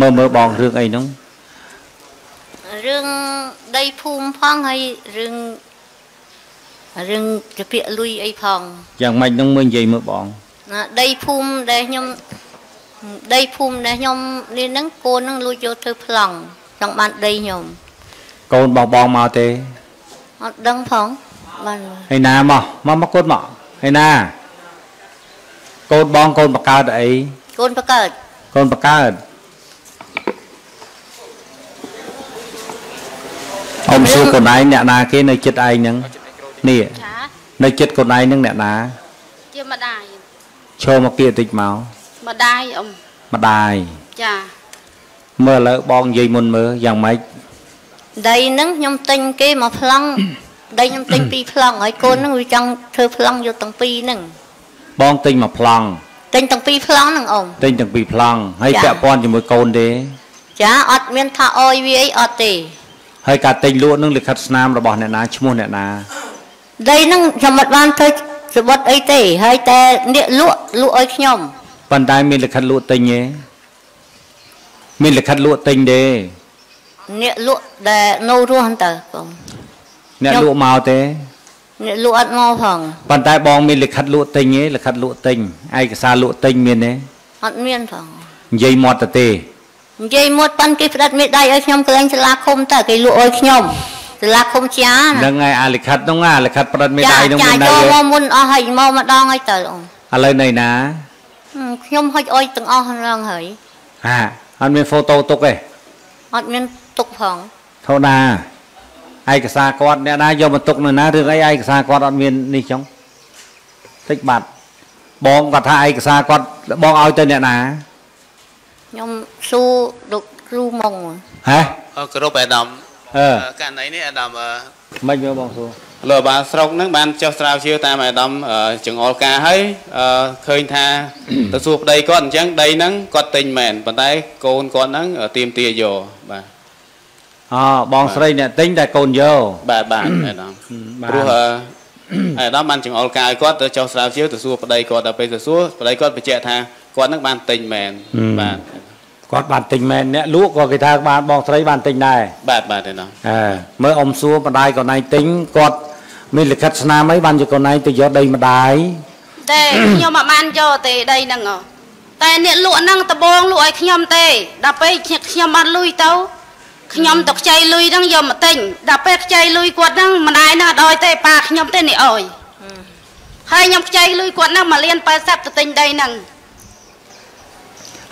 មើលមើលបងរឿងអីហ្នឹងរឿងដីភូមិផងហើយរឿងរឿងជាពាក្យលុយអីផងយ៉ាងម៉េចហ្នឹងមើលនិយាយមើលបងណាដីភូមិដែលខ្ញុំដីភូមិដែលខ្ញុំនេះហ្នឹងកូនហ្នឹងលួចយកធ្វើប្លង់ចង់បានដីខ្ញុំកូនបងបងមកទេអត់ដឹងផងបានហើយណាមកមកមកកូនមកហើយណាកូនបងកូនបកកើតអីកូនបកើតកូនបកើត អ៊ំសួរកូនឯងអ្នកណាគេនៅចិត្តឯងហ្នឹងនេះចានៅចិត្តកូនឯងហ្នឹងអ្នកណាជាម្ដាយឈរមកគៀតិចមកម្ដាយអ៊ំម្ដាយចាមើលឥឡូវបងនិយាយមុនមើលយ៉ាងម៉េចដីហ្នឹងខ្ញុំទិញគេមកប្លង់ដីខ្ញុំទិញពីរប្លង់ហើយកូនហ្នឹងវាចង់ធ្វើប្លង់យកទាំងពីរហ្នឹងបងទិញមកប្លង់ទិញទាំងពីរប្លង់ហ្នឹងអ៊ំទិញទាំងពីរប្លង់ហើយចាពាក់ព័ន្ធជាមួយកូនទេចាអត់មានថាអយវាអីអត់ទេ ហើយការទិញលក់នឹងលិខិតស្នាមរបស់អ្នកណាឈ្មោះអ្នកណាដីហ្នឹងខ្ញុំអត់បានធ្វើសបុតអីទេហើយតែអ្នកលក់លក់ឲ្យខ្ញុំប៉ុន្តែមានលិខិតលក់ទិញទេមានលិខិតលក់ទិញទេអ្នកលក់ដែលនៅរស់ហ្នឹងតើបងអ្នកខ្ញុំលក់មកទេអ្នកលក់អត់មកផងប៉ុន្តែបងមានលិខិតលក់ទិញទេលិខិតលក់ទិញឯកសារលក់ទិញមានទេអត់មានផងនិយាយមាត់ទៅទេ និយាយមកប៉ាន់គេផ្ដិតមេដៃឲ្យខ្ញុំកន្លែងសាលាឃុំតើគេលក់ឲ្យខ្ញុំសាលាឃុំជាណាហ្នឹងហើយអាលិខិតហ្នឹងអាលិខិតប្រឌិតមេដៃហ្នឹងចាមាននៅយកទេមកមុនអស់ហើយមកម្ដងហើយតើអូនឥឡូវនៅណាហឹមខ្ញុំហុចអុយទាំងអស់ហ្នឹងហើយហាអត់មានហ្វូតូទុកទេអត់មានទុកផងធម្មតាឯកសារគាត់អ្នកណាយកមកទុកនៅណារឿងអីឯកសារគាត់អត់មាននេះចុងតិចបាត់បងគាត់ថាឯកសារគាត់បងឲ្យទៅអ្នកណា ខ្ញុំស៊ូលោកគ្រូមុងហ៎អឺគោរពអាដាមអឺអឺករណីនេះអាដាមអឺមិនមើលបងសួរលោកបាលស្រុកហ្នឹងបានចុះស្រាវជ្រាវតាមអាដាមអឺចង្អុលការហើយអឺឃើញថាទៅសួរប្តីគាត់អញ្ចឹងដីហ្នឹងគាត់ទិញមែនប៉ុន្តែកូនគាត់ហ្នឹងអឺទៀមទាយកបាទអូបងស្រីអ្នកទិញតែកូនយកបាទបាទអាដាមបាទព្រោះអឺអាដាមបានចង្អុលការឲ្យគាត់ទៅចុះស្រាវជ្រាវទៅសួរប្តីគាត់ដល់ពេលទៅសួរប្តីគាត់បញ្ជាក់ថាគាត់ហ្នឹងបានទិញមែនបាទ គាត់បានទិញមែនអ្នកលក់ក៏គេថាបានបងស្រីបានទិញដែរបាទបាទអាដាមអើមើលអ៊ំសួរម្ដាយកូនឯងទិញគាត់មានលិខិតស្នាមអីបានយកកូនឯងទៅយកដីម្ដាយតែខ្ញុំអត់បានយកទេដីហ្នឹងហ៎តែអ្នកលក់ហ្នឹងដបងលក់ឲ្យខ្ញុំទេដល់ពេលខ្ញុំអត់លុយទៅខ្ញុំទៅខ្ចីលុយហ្នឹងយកមកទិញដល់ពេលខ្ចីលុយគាត់ហ្នឹងម្ដាយហ្នឹងអត់ឲ្យទេប៉ាខ្ញុំទេនេះអើយហើយខ្ញុំខ្ចីលុយគាត់ហ្នឹង1លាន80ទៅទិញដីហ្នឹង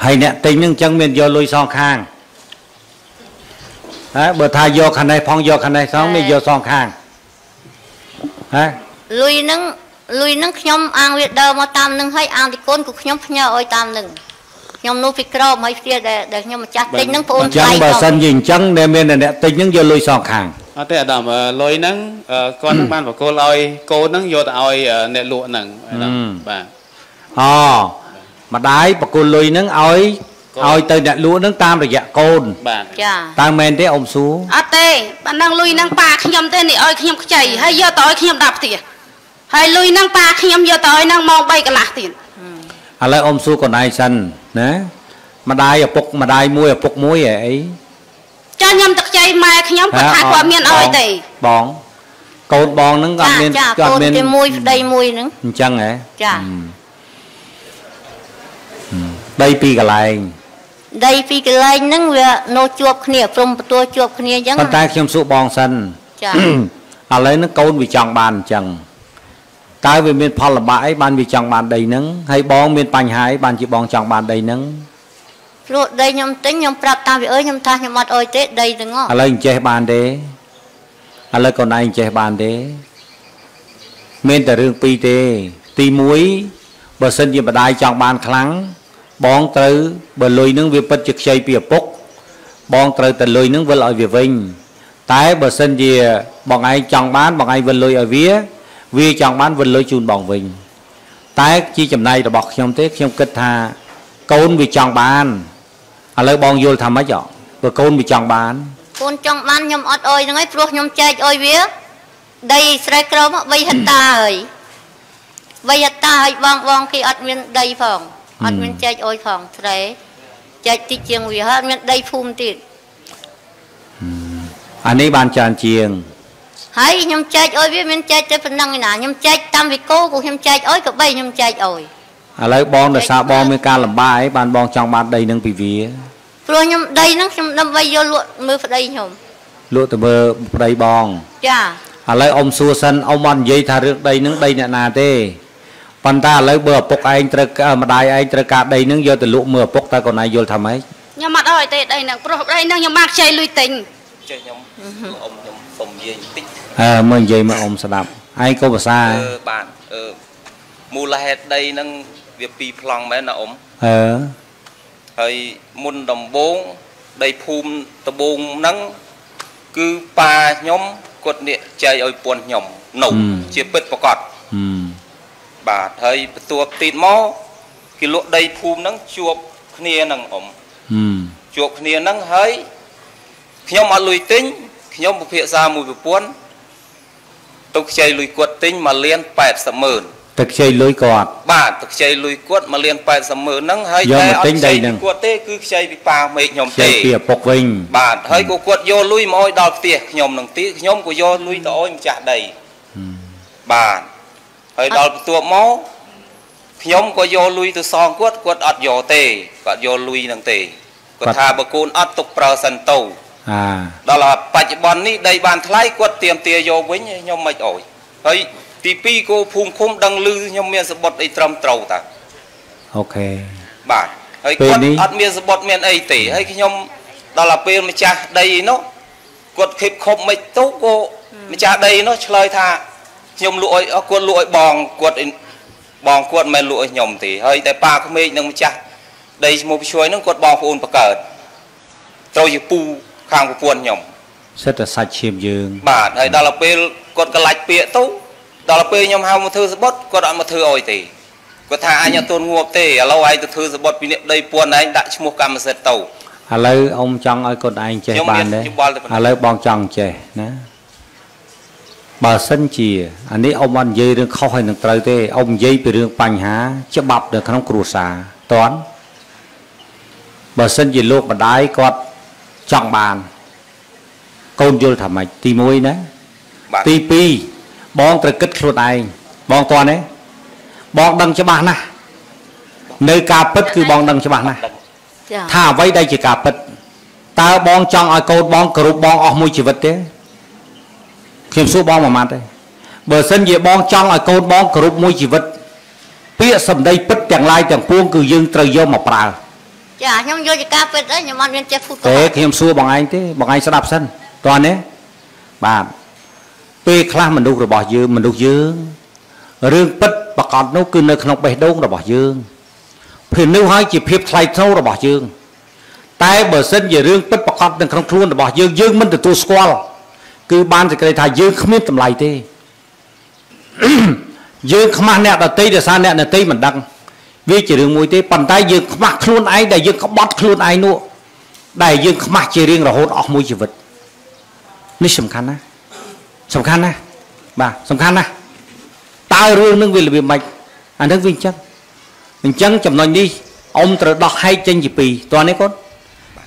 ហើយអ្នកទិញហ្នឹងអញ្ចឹងមានយកលុយសងខាងហ៎បើថាយកខាងនេះផងយកខាងនេះសងមានយកសងខាងហ៎លុយហ្នឹងលុយហ្នឹងខ្ញុំអាងវាដើរមកតាមហ្នឹងហើយអាងទីកូនក៏ខ្ញុំផ្ញើឲ្យតាមហ្នឹងខ្ញុំនោះពីក្រមហើយផ្ទះដែលដែលខ្ញុំម្ចាស់ទិញហ្នឹងប្អូអនញ្ចឹងថ្លៃបើផងសិនជាអញ្ចឹងដែលមានតែអ្នកទិញហ្នឹងយកលុយសងខាងអត់ទេអាដាមអឺលុយហ្នឹងអឺគាត់ហ្នឹងបានបកគលឲ្យកូនហ្នឹងយកទៅឲ្យអឺអ្នកលក់ហ្នឹងអាដាមបាទអូ ម្ដាយបកគលលុយហ្នឹងឲ្យកូនឲ្យទៅអ្នកលក់ហ្នឹងតាមរយៈកូនបាទចាតើមែនទេអ៊ំសួរអត់ទេប៉ណ្ណឹងលុយហ្នឹងប៉ាខ្ញុំទេនេះឲ្យខ្ញុំខ្ចីហើយយកទៅឲ្យខ្ញុំដល់ផ្ទះហើយលុយហ្នឹងប៉ាខ្ញុំយកទៅឲ្យហ្នឹងម៉ោង3កន្លះទៀតឥឡូវអ៊ំសួរកូនឯងសិនណាម្ដាយឪពុកម្ដាយមួយឪពុកមួយហ៎អីចាខ្ញុំទៅខ្ចីម៉ែខ្ញុំគាត់ថាគាត់មានឲ្យទេបងកូនបងហ្នឹងក៏ចាមានចាក៏កូនមានគេមួយប្តីមួយហ្នឹងអញ្ចឹងហ៎ចាហឹមហឹម ដីពីរកន្លែងដីពីកន្លែងហ្នឹងវានៅជាប់គ្នាព្រំបន្ទួលជាប់គ្នាអញ្ចឹងប៉ុន្តែខ្ញុំសួរបងសិនចាឥឡូវហ្នឹងកូនវាចង់បានអញ្ចឹងតើវាមានផលលំបាកអីបានវាចង់បានដីហ្នឹងហើយបងមានបញ្ហាអីបានជាបងចង់បានដីហ្នឹងព្រោះដីខ្ញុំទិញខ្ញុំប្រាប់តាវាអើយខ្ញុំថាខ្ញុំអត់អុយទេដីទាំងអស់ឥឡូវអញ្ចេះបានទេឥឡូវកូនឯងអញ្ចេះបានទេមានតែរឿងពីរទេ ទី1បើសិនជាម្ដាយចង់បានខ្លាំង បងត្រូវបើលុយហ្នឹងវាពិតជាខ្ចីពីឪពុក បងត្រូវតែលុយហ្នឹងវិលឲ្យវាវិញ តែបើសិនជាបងឯងចង់បានបងឯងវិលលុយឲ្យវា វាចង់បានវិលលុយជូនបងវិញ តែជាចំណៃរបស់ខ្ញុំទេខ្ញុំគិតថាកូនវាចង់បានឥឡូវបងយល់ថាម៉េចអបើកូនវាចង់បានកូនចង់បានខ្ញុំអត់អុយហ្នឹងហើយព្រោះខ្ញុំចែកអុយវាដីស្រែក្រម3ហិកតាហើយ3ហិកតាហើយបងបងគេអត់មានដីផង អត់មានចែកអុយផងស្រែចែកតិចជាងវាហើយអត់មានដីភូមិទៀតអានេះបានច្រើនជាងហើយខ្ញុំចែកអុយវាមានចែកតែប៉ុណ្ណឹងឯណាខ្ញុំចែកតាមវិកោក៏ខ្ញុំចែកអុយក៏បីខ្ញុំចែកអុយឥឡូវបងដោយសារបងមានការលំបាកអីបានបងចង់បានដីនឹងពីវាព្រោះខ្ញុំដីហ្នឹងខ្ញុំដើម្បីយកលក់មើលប្តីខ្ញុំលក់ទៅមើលប្តីបងចាឥឡូវអ៊ំសួរសិនអ៊ំអត់និយាយថារឿងដីនឹងដីអ្នកណាទេ ប៉ុន្តែឥឡូវបើឪពុកឯងត្រូវការម្ដាយឯងត្រូវការដីនឹងយកទៅលក់មើលឪពុកតើកូនឯងយល់ថាម៉េចខ្ញុំអត់អោយទេដីហ្នឹងព្រោះដីហ្នឹងខ្ញុំបានខ្ចីលុយទិញចេះខ្ញុំអ៊ំខ្ញុំសុំនិយាយបន្តិចអើមើលនិយាយមើលអ៊ំស្ដាប់ឯងក៏ភាសាអឺបានអឺមូលហេតុដីហ្នឹងវាពីរប្លង់មែនណាអ៊ំអឺហើយមុនដំបូងដីភូមិដំបូងហ្នឹងគឺប៉ាខ្ញុំគាត់នេះចែកឲ្យពួនខ្ញុំនៅជាពិតប្រកបហឹម បាទហើយបន្ទាប់ទៀតមកគេលក់ដីភូមិហ្នឹងជួបគ្នានឹងអ៊ំហឹមជួបគ្នាហ្នឹងហើយខ្ញុំអត់លុយទិញខ្ញុំពិភាក្សាមួយប្រពន្ធទៅខ្ចីលុយគាត់ទិញ1លាន80ម៉ឺនទឹកខ្ចីលុយគាត់បាទទៅខ្ចីលុយគាត់1លាន80ម៉ឺនហ្នឹងហើយយកតែមកអទិញត់ខ្ដីចីហ្នឹងពីគាត់ទេគឺខ្ចីពីប៉ាមេឃខ្ញុំខ្ចីទេពីឪពុកវិញបាទហើយក៏គាត់យកលុយមកឲ្យដល់ផ្ទះខ្ញុំនឹងទីខ្ញុំក៏យកលុយទៅឲ្យម្ចាស់ដីហឹមបាទ ហើយដល់បន្ទាប់មកខ្ញុំក៏យកលុយទៅសងគាត់គាត់អត់យកទេគាត់យកលុយហ្នឹងទេគាត់ថាបើកូនអត់ទុកប្រើសិនទៅអាដល់ហើយបច្ចុប្បន្ននេះដីបានថ្លៃគាត់ទៀមទាយកវិញខ្ញុំមិនអោយហើយទី2គោភូមិឃុំដឹងឮខ្ញុំមានសបុតអីត្រឹមត្រូវតាអូខេបាទហើយពេលគាត់នេះអត់មានសបុតមានអីទេហើយខ្ញុំដល់ទៅពេលម្ចាស់ដីនោះគាត់ខិបខប់មិនទៅក៏ម្ចាស់ដីនោះឆ្លើយថា ខ្ញុំលក់ឲ្យអស់គាត់លក់ឲ្យបងគាត់អ៊ីបងគាត់មិនមែនលក់ឲ្យខ្ញុំទេហើយតែប៉ាក្មេកនិងម្ចាស់ដីឈ្មោះព្ជួយហ្នឹងគាត់បងប្អូនបកើតត្រូវជាពូខាងប្រពន្ធខ្ញុំសិតតែសាច់ឈាមយើងបាទហើយដល់ទៅពេលគាត់កលាច់ពាកទៅដល់ទៅពេលខ្ញុំហៅមកធ្វើសបុតគាត់អត់មកធ្វើអោយទេគាត់ថាអញអត់ទន់ងប់ទេឥឡូវឯងទៅធ្វើសបុតពីនេះដីពួនឯងដាក់ឈ្មោះកម្មសិទ្ធិទៅឥឡូវអ៊ំចង់ឲ្យកូនឯងចេះខ្ញុំបានមានទេយោបល់ទៅប៉ុណ្ណឹងឥឡូវបងចង់ចេះណា បើសិនជាអានេះអ៊ំអត់និយាយរឿងខុសហើយនឹងត្រូវទេអ៊ំនិយាយពីរឿងបញ្ហា ច្បាប់នៅក្នុងគ្រួសារតន់បើសិនជាលោកម្ដាយគាត់ចង់បានកូនយល់ថាម៉េចទី1ណាបាទទី2បងត្រូវគិតខ្លួនឯងបងតន់ទេបងដឹងច្បាស់ណាស់នៅការពិតគឺបងដឹងច្បាស់ណាស់ចាថាអ្វីដែលជាការពិតតើបងចង់ឲ្យកូនបងគោរពបងអស់មួយជីវិតទេ ខ្ញុំសួរបងមួយម៉ាត់ទេបើសិនជាបងចង់ឲ្យកូនបងគោរពមួយជីវិតពាក្យសម្ដីពិតទាំងឡាយទាំងពួងគឺយើងត្រូវយកមកប្រើចាខ្ញុំយកជាការពិតហើយខ្ញុំអត់មានចេះភូតទេខ្ញុំសួរបងឯងទេបងឯងស្ដាប់សិនតើនេះបាទពេលខ្លះមនុស្សរបស់យើងមនុស្សយើងរឿងពិតប្រកបនោះគឺនៅក្នុងបេះដូងរបស់យើងពេលនោះហើយជាភាពថ្លៃថ្នូររបស់យើងតែបើសិនជារឿងពិតប្រកបនៅក្នុងខ្លួនរបស់យើងយើងមិនទទួលស្គាល់ គឺបានសេចក្តីថាយើងគ្មានតម្លៃទេយើងខ្មាស់អ្នកដតីដោយសារអ្នកដតីមិនដឹងវាជារឿងមួយទេប៉ុន្តែយើងខ្មាស់ខ្លួនឯងដែលយើងក្បត់ខ្លួនឯងនោះដែលយើងខ្មាស់ជារៀងរហូតអស់មួយជីវិតនេះសំខាន់ណាស់សំខាន់ណាស់បាទសំខាន់ណាស់តើរឿងនឹងវារបៀបម៉េចអានឹងវាអញ្ចឹងអញ្ចឹងចំណុចនេះអ៊ំត្រូវដោះហែកចេញជាពីរតើនេះកូន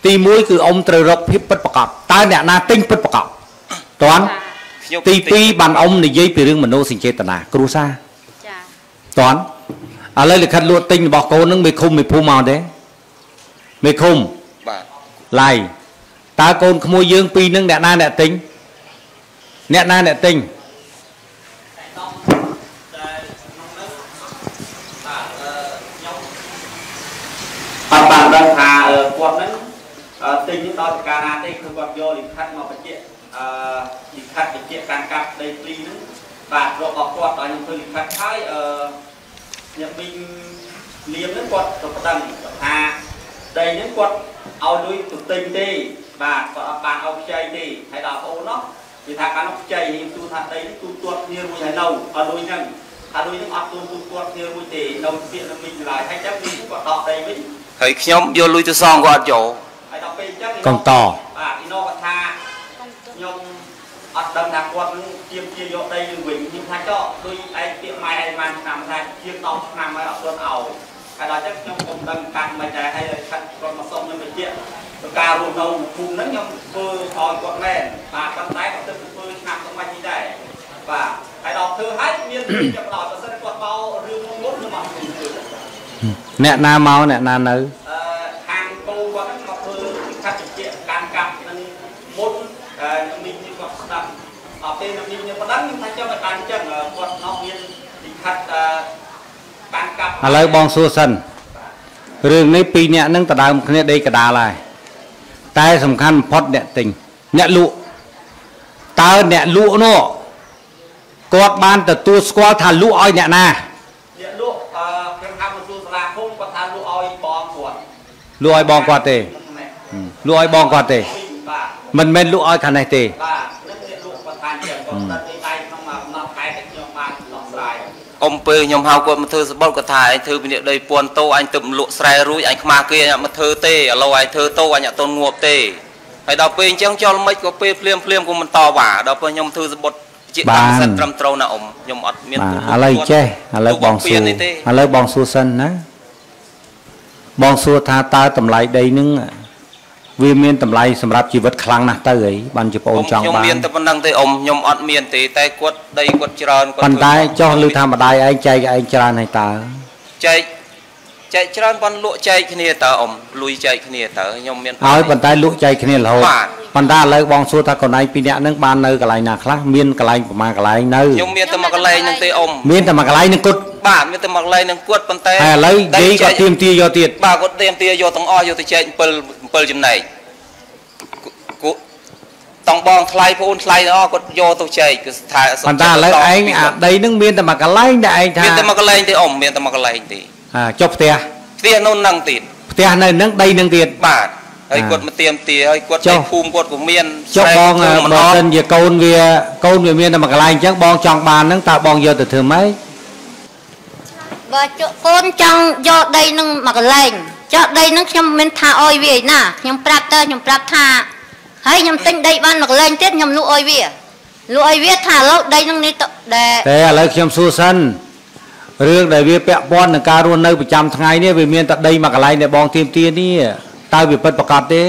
ទី1គឺអ៊ំត្រូវរកភាពពិតប្រាកដតើអ្នកណាទិញពិតប្រាកដ តើខ្ញុំទី2បានអ៊ំនិយាយពីរឿងមនោសញ្ចេតនាគ្រួសារចាតន់ឥឡូវលិខិតលួចទិញរបស់កូននឹងមេឃុំមេភូមិមកទេមេឃុំបាទឡាយតើកូនក្មួយយើងពីរនឹងអ្នកណាអ្នកទិញអ្នកណាអ្នកទិញអត់បានដឹងថាគាត់នឹងទិញនឹងដល់កាលណាទេគឺគាត់យកលិខិតមកបញ្ជាក់ អឺលិខិតបញ្ជាក់ការកាប់ដីធ្លីនឹងបាទរករបស់គាត់ដល់ខ្ញុំធ្វើលិខិតហើយអឺខ្ញុំវិញលៀមហ្នឹងគាត់ទៅប្តឹងថាដីហ្នឹងគាត់ឲ្យលុយទៅទិញទេបាទគាត់អត់បានឲ្យខ្ចីទេហើយដល់បងអូននោះនិយាយថាបានខ្ចីខ្ញុំទូថាដីនេះទូទាត់គ្នាមួយហើយនៅអត់លុយហ្នឹងថាលុយហ្នឹងអត់ទូទូទាត់គ្នាមួយទេនៅពាក្យនៅមីងឡាយហើយចាំវិញគាត់ដកដីវិញហើយខ្ញុំយកលុយទៅសងគាត់អត់យកហើយដល់ពេលអញ្ចឹងកងតបាទអ៊ីណូគាត់ថាខ្ញុំអត់ ដឹងថាគាត់នឹងជាជាយកដីនឹងវិញខ្ញុំថាចោលដូចឯងពាក្យម៉ែឯងបានឆ្នាំថាជាង10ឆ្នាំហើយអត់ទាន់ឲ្យហើយដល់ចឹងខ្ញុំពុំដឹងកាត់មិនដែរហើយខាត់គាត់មកសុំនឹងបញ្ជាក់ទៅការរស់នៅភូមិហ្នឹងខ្ញុំធ្វើឲ្យគាត់មែនបាទប៉ុន្តែគាត់ទៅធ្វើឆ្នាំសម្បាច់នេះដែរបាទហើយដល់ធ្វើហើយមានចាប់ដល់បើសិនគាត់បោរឿងមុនខ្ញុំមកធ្វើអ្នកណាមកអ្នកណានៅ អឺខាងគោគាត់ហ្នឹងគាត់ធ្វើខាត់បញ្ជាក់កាន់កាប់នឹងមុនអឺខ្ញុំនេះគាត់ស្ដាប់ អត់ពេលខ្ញុំនេះខ្ញុំមិនដឹងខ្ញុំថាចង់ឲ្យបានអញ្ចឹងគាត់នោះមានលិខិតអឺកាន់កាប់ឥឡូវបងសួរសិនរឿងនេះពីរអ្នកហ្នឹងដដើមគ្នាដេកកដាលហើយតែសំខាន់បំផុតអ្នកទិញអ្នកលក់តើអ្នកលក់នោះគាត់បានទទួលស្គាល់ថាលក់ឲ្យអ្នកណាអ្នកលក់អឺខ្ញុំហៅមកសួរសាលាភូមិគាត់ថាលក់ឲ្យបងគាត់លក់ឲ្យបងគាត់ទេលក់ឲ្យបងគាត់ទេបាទមិនមែនលក់ឲ្យខាងនេះទេបាទ ថាអញ្ចឹងគាត់ស្ដាប់ទីដៃក្នុងមួយកំណត់ខែតែខ្ញុំបានដោះស្រាយអ៊ំពេលខ្ញុំហៅគាត់មកធ្វើសបុតគាត់ថាឯងធ្វើពីនេះដីពាន់តោអញទៅលក់ស្រែរួចអញខ្មាស់គេអញអត់មកធ្វើទេឥឡូវអញធ្វើតោអញអត់តន់ងាប់ទេហើយដល់ពេលអញ្ចឹងចុលមិនក៏ពេលភ្លាមភ្លាមក៏មិនតវ៉ាដល់ពេលខ្ញុំធ្វើសបុតជាកម្មសិទ្ធិត្រឹមត្រូវណាអ៊ំខ្ញុំអត់មានបាទឥឡូវចេះឥឡូវបងសួរនេះទេឥឡូវបងសួរសិនណាបងសួរថាតើតម្លៃដីហ្នឹង វាមានតម្លៃសម្រាប់ជីវិតខ្លាំងណាស់ទៅអីបានជាបងចង់ខ្ញុំបានមានតែប៉ុណ្្នឹងទេអ៊ំខ្ញុំអត់មានទេតែគាត់ដីគាត់ច្រើនគាត់ប៉ុន្តែធ្វើចុះឮថាម្ដាយឯងចែកឯងច្រើនហើយតើចែក ចែកច្រើនប៉ុនលក់ចែកគ្នាតើអ៊ំលុយចែកគ្នាតើខ្ញុំមានហើយប៉ុន្តែលក់ចែកគ្នារហូតបាទប៉ុន្តែឥឡូវបងសួរថាកន្លែងពីរនាក់ហ្នឹងបាននៅកន្លែងណាខ្លះមានកន្លែងប្រមាណកន្លែងនៅខ្ញុំមានតែមកកន្លែងហ្នឹងទេអ៊ំមានតែមួយកន្លែងហ្នឹងគត់បាទមានតែមកកន្លែងហ្នឹងគាត់ប៉ុន្តែហើយឥឡូវនិយាយក៏ទៀមទាយកទៀតបាទគាត់ទៀមទាយកទាំងអស់យកទៅចែក7 7ចំណែកគូតង់បងថ្លៃប្អូនថ្លៃទាំងអស់គាត់យកទៅចែកគឺថាប៉ុន្តែឥឡូវឯងអាដីហ្នឹងមានតែមួយកន្លែងដែលឯងថាមានតែមកកន្លែងទេអ៊ំមានតែមកកន្លែងទេអា ចុះផ្ទះផ្ទះនោះហ្នឹងទៀតផ្ទះនៅហ្នឹងដីហ្នឹងទៀតបាទហើយអាគាត់មកទៀមទាហើយគាត់ចុះទៅភូមិគាត់ក៏មានចុះបងស្រែគាត់ធ្វើបើម្ដងសិនជាកូនវាកូនវាមានតែមួយកន្លែងអញ្ចឹងបងចង់បានហ្នឹងតើបងយកទៅធ្វើម៉េចបើជក់កូនចង់យកដីនឹងមកកន្លែងចុះដីនឹងខ្ញុំមិនថាអោយវាឯណាខ្ញុំប្រាប់ទៅខ្ញុំប្រាប់ថាហើយខ្ញុំទិញដីបានមកកន្លែងទៀតខ្ញុំលក់អោយវាលក់អោយវាថាឥឡូវដីនឹងនេះទៅដែលតែឥឡូវខ្ញុំសួរសិន រឿងដែលវាពាក់ព័ន្ធនឹងការរស់នៅប្រចាំថ្ងៃនេះវាមានតែដីមួយកន្លែងដែលបងទៀមទានេះតើវាពិតប្រាកដទេ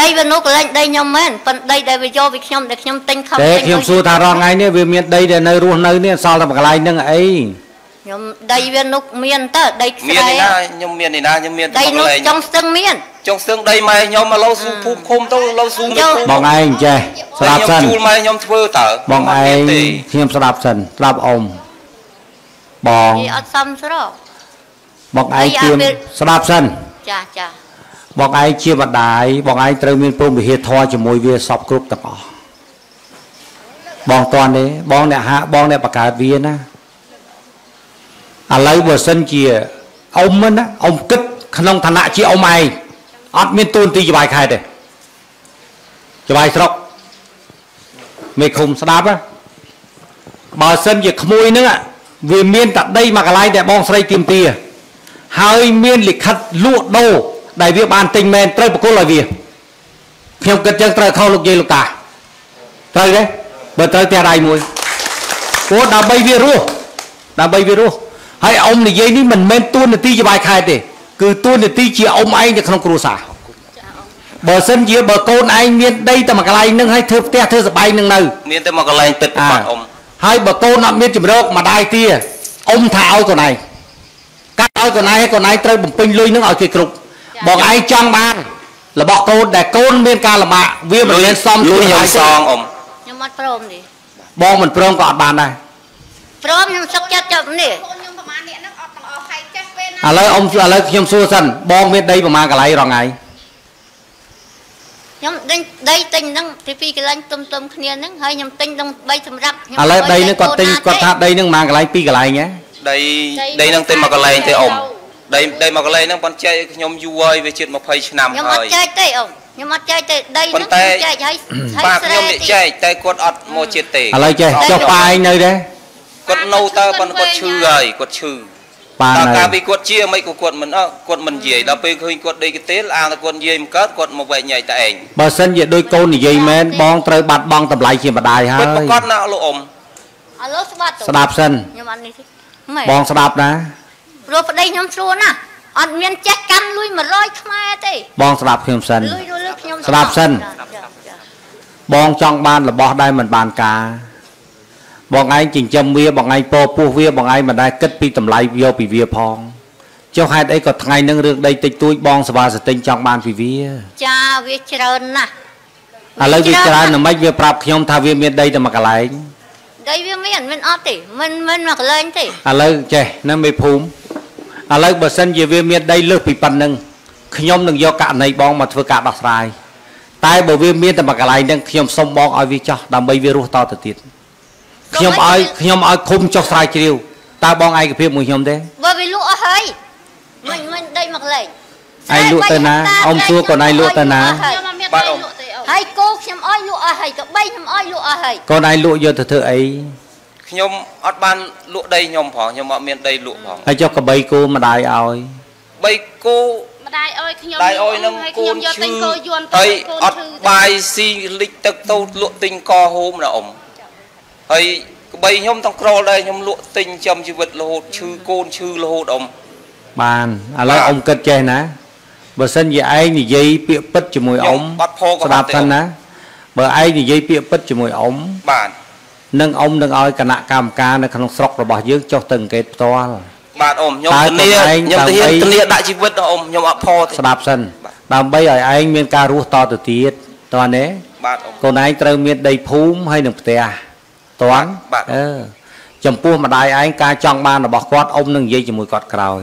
ដីវានោះកន្លែងដីខ្ញុំមែនប៉ុន្តែដីដែលវាយកពីខ្ញុំដែលខ្ញុំទិញខំតែទិញខ្ញុំសួរថារាល់ថ្ងៃនេះវាមានដីដែលនៅរស់នៅនេះសល់តែមួយកន្លែងហ្នឹងអីខ្ញុំដីវានោះមានទៅដីខ្សមានែនេះណាខ្ញុំមាននេះណាខ្ញុំមានតែដីមកកនោះន្លែងចុងស្ទឹងមានចុងស្ទឹងដីម៉ែខ្ញុំមកឡូវស៊ូភូមិឃុំទៅឡូវស៊ូមួយភូមិបងឯងចេះស្ដាប់សិនខ្ញុំជួលម៉ែខ្ញុំធ្វើតើបងអត់ឯមានងទេខ្ញុំស្ដាប់សិនស្ដាប់អ៊ំ បងវាអត់សមស្របបងឯងអីជាអាពេលស្ដាប់សិនចាចាបងឯងជាម្ដាយបងឯងត្រូវមានព្រមវិហារធម៌ជាមួយវាសពគ្រប់ទាំងអស់បងតន់ទេបងអ្នកហាបងអ្នកបង្កើតវាណាឥឡូវបើសិនជាអ៊ំហ្នឹងណាអ៊ំគិតក្នុងឋានៈជាអ៊ំឯងអត់មានទូនទីច្បាយខែទេច្បាយស្រុកមេឃុំស្ដាប់ណាបើសិនជាក្មួយហ្នឹងอะ វាមានតែដីមួយកន្លែងដែលបងស្រីទៀមទាហើយមានលិខិតលក់ដូរដែលវាបានទិញមែនត្រូវប្រគល់ឲ្យវាខ្ញុំគិតចឹងត្រូវខុសលោកយាយលោកតាត្រូវទេបើត្រូវផ្ទះដៃមួយព្រោះដើម្បីវារស់ដើម្បីវារស់ហើយអ៊ំនិយាយនេះមិនមែនទួនាទីជាបាយខែទេ គឺទួនាទីជាអ៊ំឯងនៅក្នុងគ្រួសារបើសិនជាបើកូនឯងមានដីតែមួយកន្លែងហ្នឹងហើយធ្វើផ្ទះធ្វើសបែងហ្នឹងនៅ មានតែមកកន្លែងទឹកបាត់អ៊ំ ហើយបើកូនអត់មានជំរកម្ដាយទាអ៊ំថាឲ្យកូនឯងកាត់ឲ្យកូនឯងហើយកូនឯងត្រូវបំពេញលុយនឹងឲ្យគេគ្រប់បងឯងចង់បានរបស់កូនដែលកូនមានការលំបាកវាមិនមែនសមលុយខ្ញុំឲ្យសងអ៊ំខ្ញុំអត់ព្រមទេបងមិនព្រមក៏អត់បានដែរព្រមខ្ញុំសុកចិត្តចាប់នេះកូនខ្ញុំប្រហែលអ្នកហ្នឹងអត់ទាំងអស់ហើយចេះពេលណាឥឡូវអ៊ំឥឡូវខ្ញុំសួរសិនបងមានដីប្រមាណកន្លែងរងថ្ងៃ ខ្ញុំទិញដីទិញហ្នឹងទីពីរកន្លែងទុំទុំគ្នាហ្នឹងហើយខ្ញុំទិញដល់3សម្រាប់ខ្ញុំឥឡូវដីនេះគាត់ទិញគាត់ថាដីនឹងប្រមាណកន្លែងពីរកន្លែងហ៎ដីដីហ្នឹងទៅមកកន្លែងទេអ៊ំដីដីមកកន្លែងហ្នឹងប៉ុន្តែចែកឲ្យខ្ញុំយូរហើយវាជិត20ឆ្នាំខ្ញុំអហើត់យចែកទេអូនខ្ញុំអត់ចែកទេដីប៉ុហ្នឹងន្តែខ្ញុំចែកហើយហើយបាទស្រែខ្ញុំនិយាយចែកតែគាត់អត់មកចិត្តទេឥឡូវចេះចុះប៉ាឯងនៅទេគាត់នៅតើប៉ុន្តែគាត់ឈឺហើយគាត់ឈឺ ប៉ាតើនៅកាលពីគាត់ជាមិនក៏គាត់មិនអើគាត់មិននិយាយដល់ពេលឃើញគាត់ដេកកទេលអាងតែគាត់និយាយមិនកើតគាត់មកវែកញ៉ៃតែឯងបើសិនជាដូចកូននិយាយមែនបងត្រូវបាត់បង់តម្លៃជាម្ដាយហើពិតប្រយកបណាស់លោកអ៊ំឥឡូវស្បាត់ទៅស្ដាប់សិនខ្ញុំអត់នេះទេម៉ែបងស្ដាប់ណាព្រោះប្តីខ្ញុំស្រួលណាស់អត់មានចេះកាន់លុយ100ខ្មែរទេបងស្ដាប់ខ្ញុំសិនលុយលុយខ្ញុំស្ដាប់សិនចាចាចាបងចង់បានរបស់ដែលមិនបានការ បងឯងចិញ្ចឹមវាបងឯងពោពោះវាបងឯងមិនដែលគិតពីតម្លៃយកពីវាផងចុះហេតុអីក៏ថ្ងៃហ្នឹងរឿងដីតិចតួចបងសវ៉ាសទិញចង់បានពីវាចាវាច្រើនណាស់ឥឡូវវាច្រើនណាស់មិនវាប្រាប់ខ្ញុំថាវាមានដីតែមួយកន្លែងដីវាមានមិនអត់ទេមិនមិនមកកន្លែងទេឥឡូវចេះណាមេភូមិឥឡូវបើសិនជាវាមានដីលើសពីប៉ុណ្្នឹងខ្ញុំនឹងយកករណីបងមកធ្វើការដោះស្រាយតែបើវាមានតែមួយកន្លែងហ្នឹងខ្ញុំសុំបងឲ្យវាចោះដើម្បីវារស់តទៅទៀត ខ្ញុំឲ្យខ្ញុំឲ្យឃុំចុះស្រាវជ្រាវតើបងឯកភាពមួយខ្ញុំទេបើវាលក់អស់ហើយមិនមិនដីមកកន្លែងឯងលក់ទៅណាអ៊ំសួរកូនឯងលក់ទៅណាខ្ញុំអត់មានដីលក់ទេអូហើយគោខ្ញុំអោយលក់អស់ហើយក៏បីខ្ញុំអោយលក់អស់ហើយកូនឯងលក់យកទៅធ្វើអីខ្ញុំអត់បានលក់ដីខ្ញុំផងខ្ញុំអត់មានដីលក់ផងហើយចុះកបីគោម្ដាយឲ្យបីគោម្ដាយអើយខ្ញុំដៃអុយនឹងហើយកូខ្ញុំនយកឈឺទិញគោយួនហើយកូនអត់ឈឺបាយស៊ីលិចទឹកទៅលក់ទិញកហូមណាអ៊ំ ហើយក្បីខ្ញុំຕ້ອງក្រដែរខ្ញុំលក់ទិញចំជីវិតរហូតឈឺកូនឈឺរហូតអ៊ំបានឥឡូវអ៊ំគិតចេះណាបើសិនជាឯងនិយាយពាក្យពិតជាមួយអ៊ំស្ដាប់សិនណាបើឯងនិយាយពាក្យពិតជាមួយអ៊ំបាទនឹងអ៊ំនឹងឲ្យគណៈកម្មការនៅក្នុងស្រុករបស់យើងចុះទៅអង្កេតផ្ទាល់បាទអ៊ំខ្ញុំធានាខ្ញុំធានាធានាដាក់ជីវិតអ៊ំខ្ញុំអត់ផទេស្ដាប់សិនដើម្បីឲ្យឯងមានការរស់តទៅទៀតតើណែបាទអ៊ំកូនឯងត្រូវមានដីភូមិហើយនឹងផ្ទះ តន់បាទអឺចំពោះម្ដាយឯងការចង់បានរបស់គាត់អ៊ំនឹងនិយាយជាមួយគាត់ក្រោយ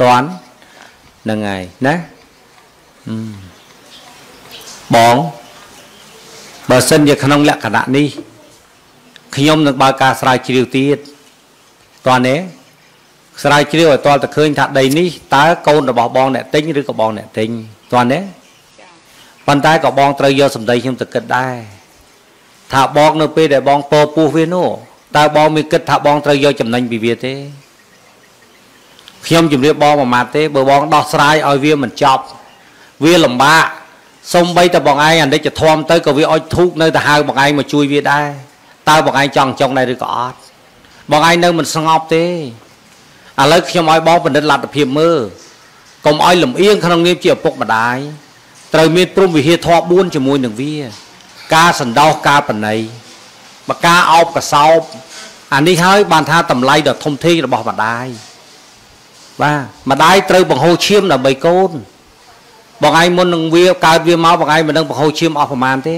តន់ហ្នឹងហើយណាហឹមបងបើសិនជាក្នុងលក្ខណៈនេះខ្ញុំនឹងបើកការស្រាវជ្រាវទៀតតន់ទេស្រាវជ្រាវឲ្យតលតែឃើញថាដីនេះតើកូនរបស់បងអ្នកទិញឬក៏បងអ្នកទិញតន់ទេប៉ុន្តែក៏បងត្រូវយកសម្ដីខ្ញុំទៅគិតដែរ ថាបងនៅពេលដែលបងពោពោះវានោះតើបងមានគិតថាបងត្រូវយកចំណេញពីវាទេខ្ញុំជម្រាបបងមួយម៉ាត់ទេបើបងដោះស្រាយឲ្យវាមិនចប់វាលំបាកសំបីតែបងឯងអនិច្ចធម៌ទៅក៏វាអុចធូកនៅតែហៅបងឯងមកជួយវាដែរតើបងឯងចង់ចង់ដែរឬក៏អត់បងឯងនៅមិនស្ងប់ទេឥឡូវខ្ញុំឲ្យបងបណ្ឌិតលទ្ធភាពមើលកុំឲ្យលំអៀងក្នុងនាមជាឪពុកម្ដាយត្រូវមានព្រំវិហារធម៌4ជាមួយនឹងវា ការសន្តោសការបណ័យបការអោបកសោបអានេះហើយបានថាតម្លៃដ៏ធំធេងរបស់ម្ដាយបាទម្ដាយត្រូវបង្ហូរឈាមដើម្បីកូនបងឯងមុននឹងវាកើតវាមកបងឯងមិនដឹងបង្ហូរឈាមអស់ប្រមាណទេ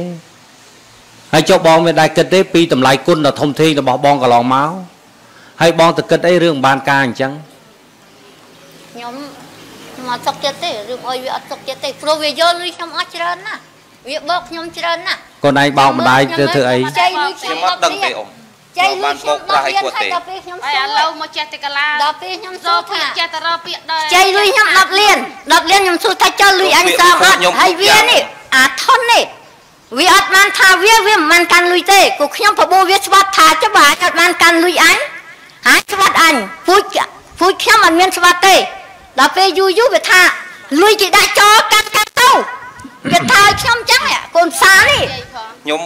ហើយចុះបងមានដែរគិតទេពីតម្លៃគុណដ៏ធំធេងរបស់បងកន្លងមកហើយបងទៅគិតអីរឿងមិនបានការអញ្ចឹងខ្ញុំខ្ញុំអត់សុខចិត្តទេរឿងអុយវាអត់សុខចិត្តទេព្រោះវាយកលុយខ្ញុំអស់ច្រើនណាស់ វាបោកខ្ញុំច្រើនណាស់កូនឯងបោកម្ដាយទៅធ្វើអីចៃលុយខ្ញុំខ្ញុំអត់ដឹងទេអ៊ំចៃលុយខ្ញុំបានបោកប្រាស់10ឲ្យលានគាត់ហើយទេដល់ពេលខ្ញុំហើយសួឥរឡូវមកចេះតែកាឡាដល់ពេលខ្ញុំសួសូរពាថាក្យចេះតែរកពាក្យដែរចៃលុយខ្ញុំ10លាន10លានខ្ញុំសួរថាចុះលុយអញសងអត់ខ្ញុំហើយវានេះអាធននេះវាអត់បានថាវាវាមិនបានកាន់លុយទេគូខ្ញុំប្របូរវាស្បាត់ថាចុះបើអញអត់បានកាន់លុយអញហើយស្បាត់អញពូជពូជខ្ញុំអត់មានស្បាត់ទេដល់ពេលយូរយូរវាថាលុយគេដាក់ចោលកាត់កាត់ទៅ វាថាឲ្យខ្ញុំចឹងហ៎កូនសានេះនិយាយផងខ្ញុំ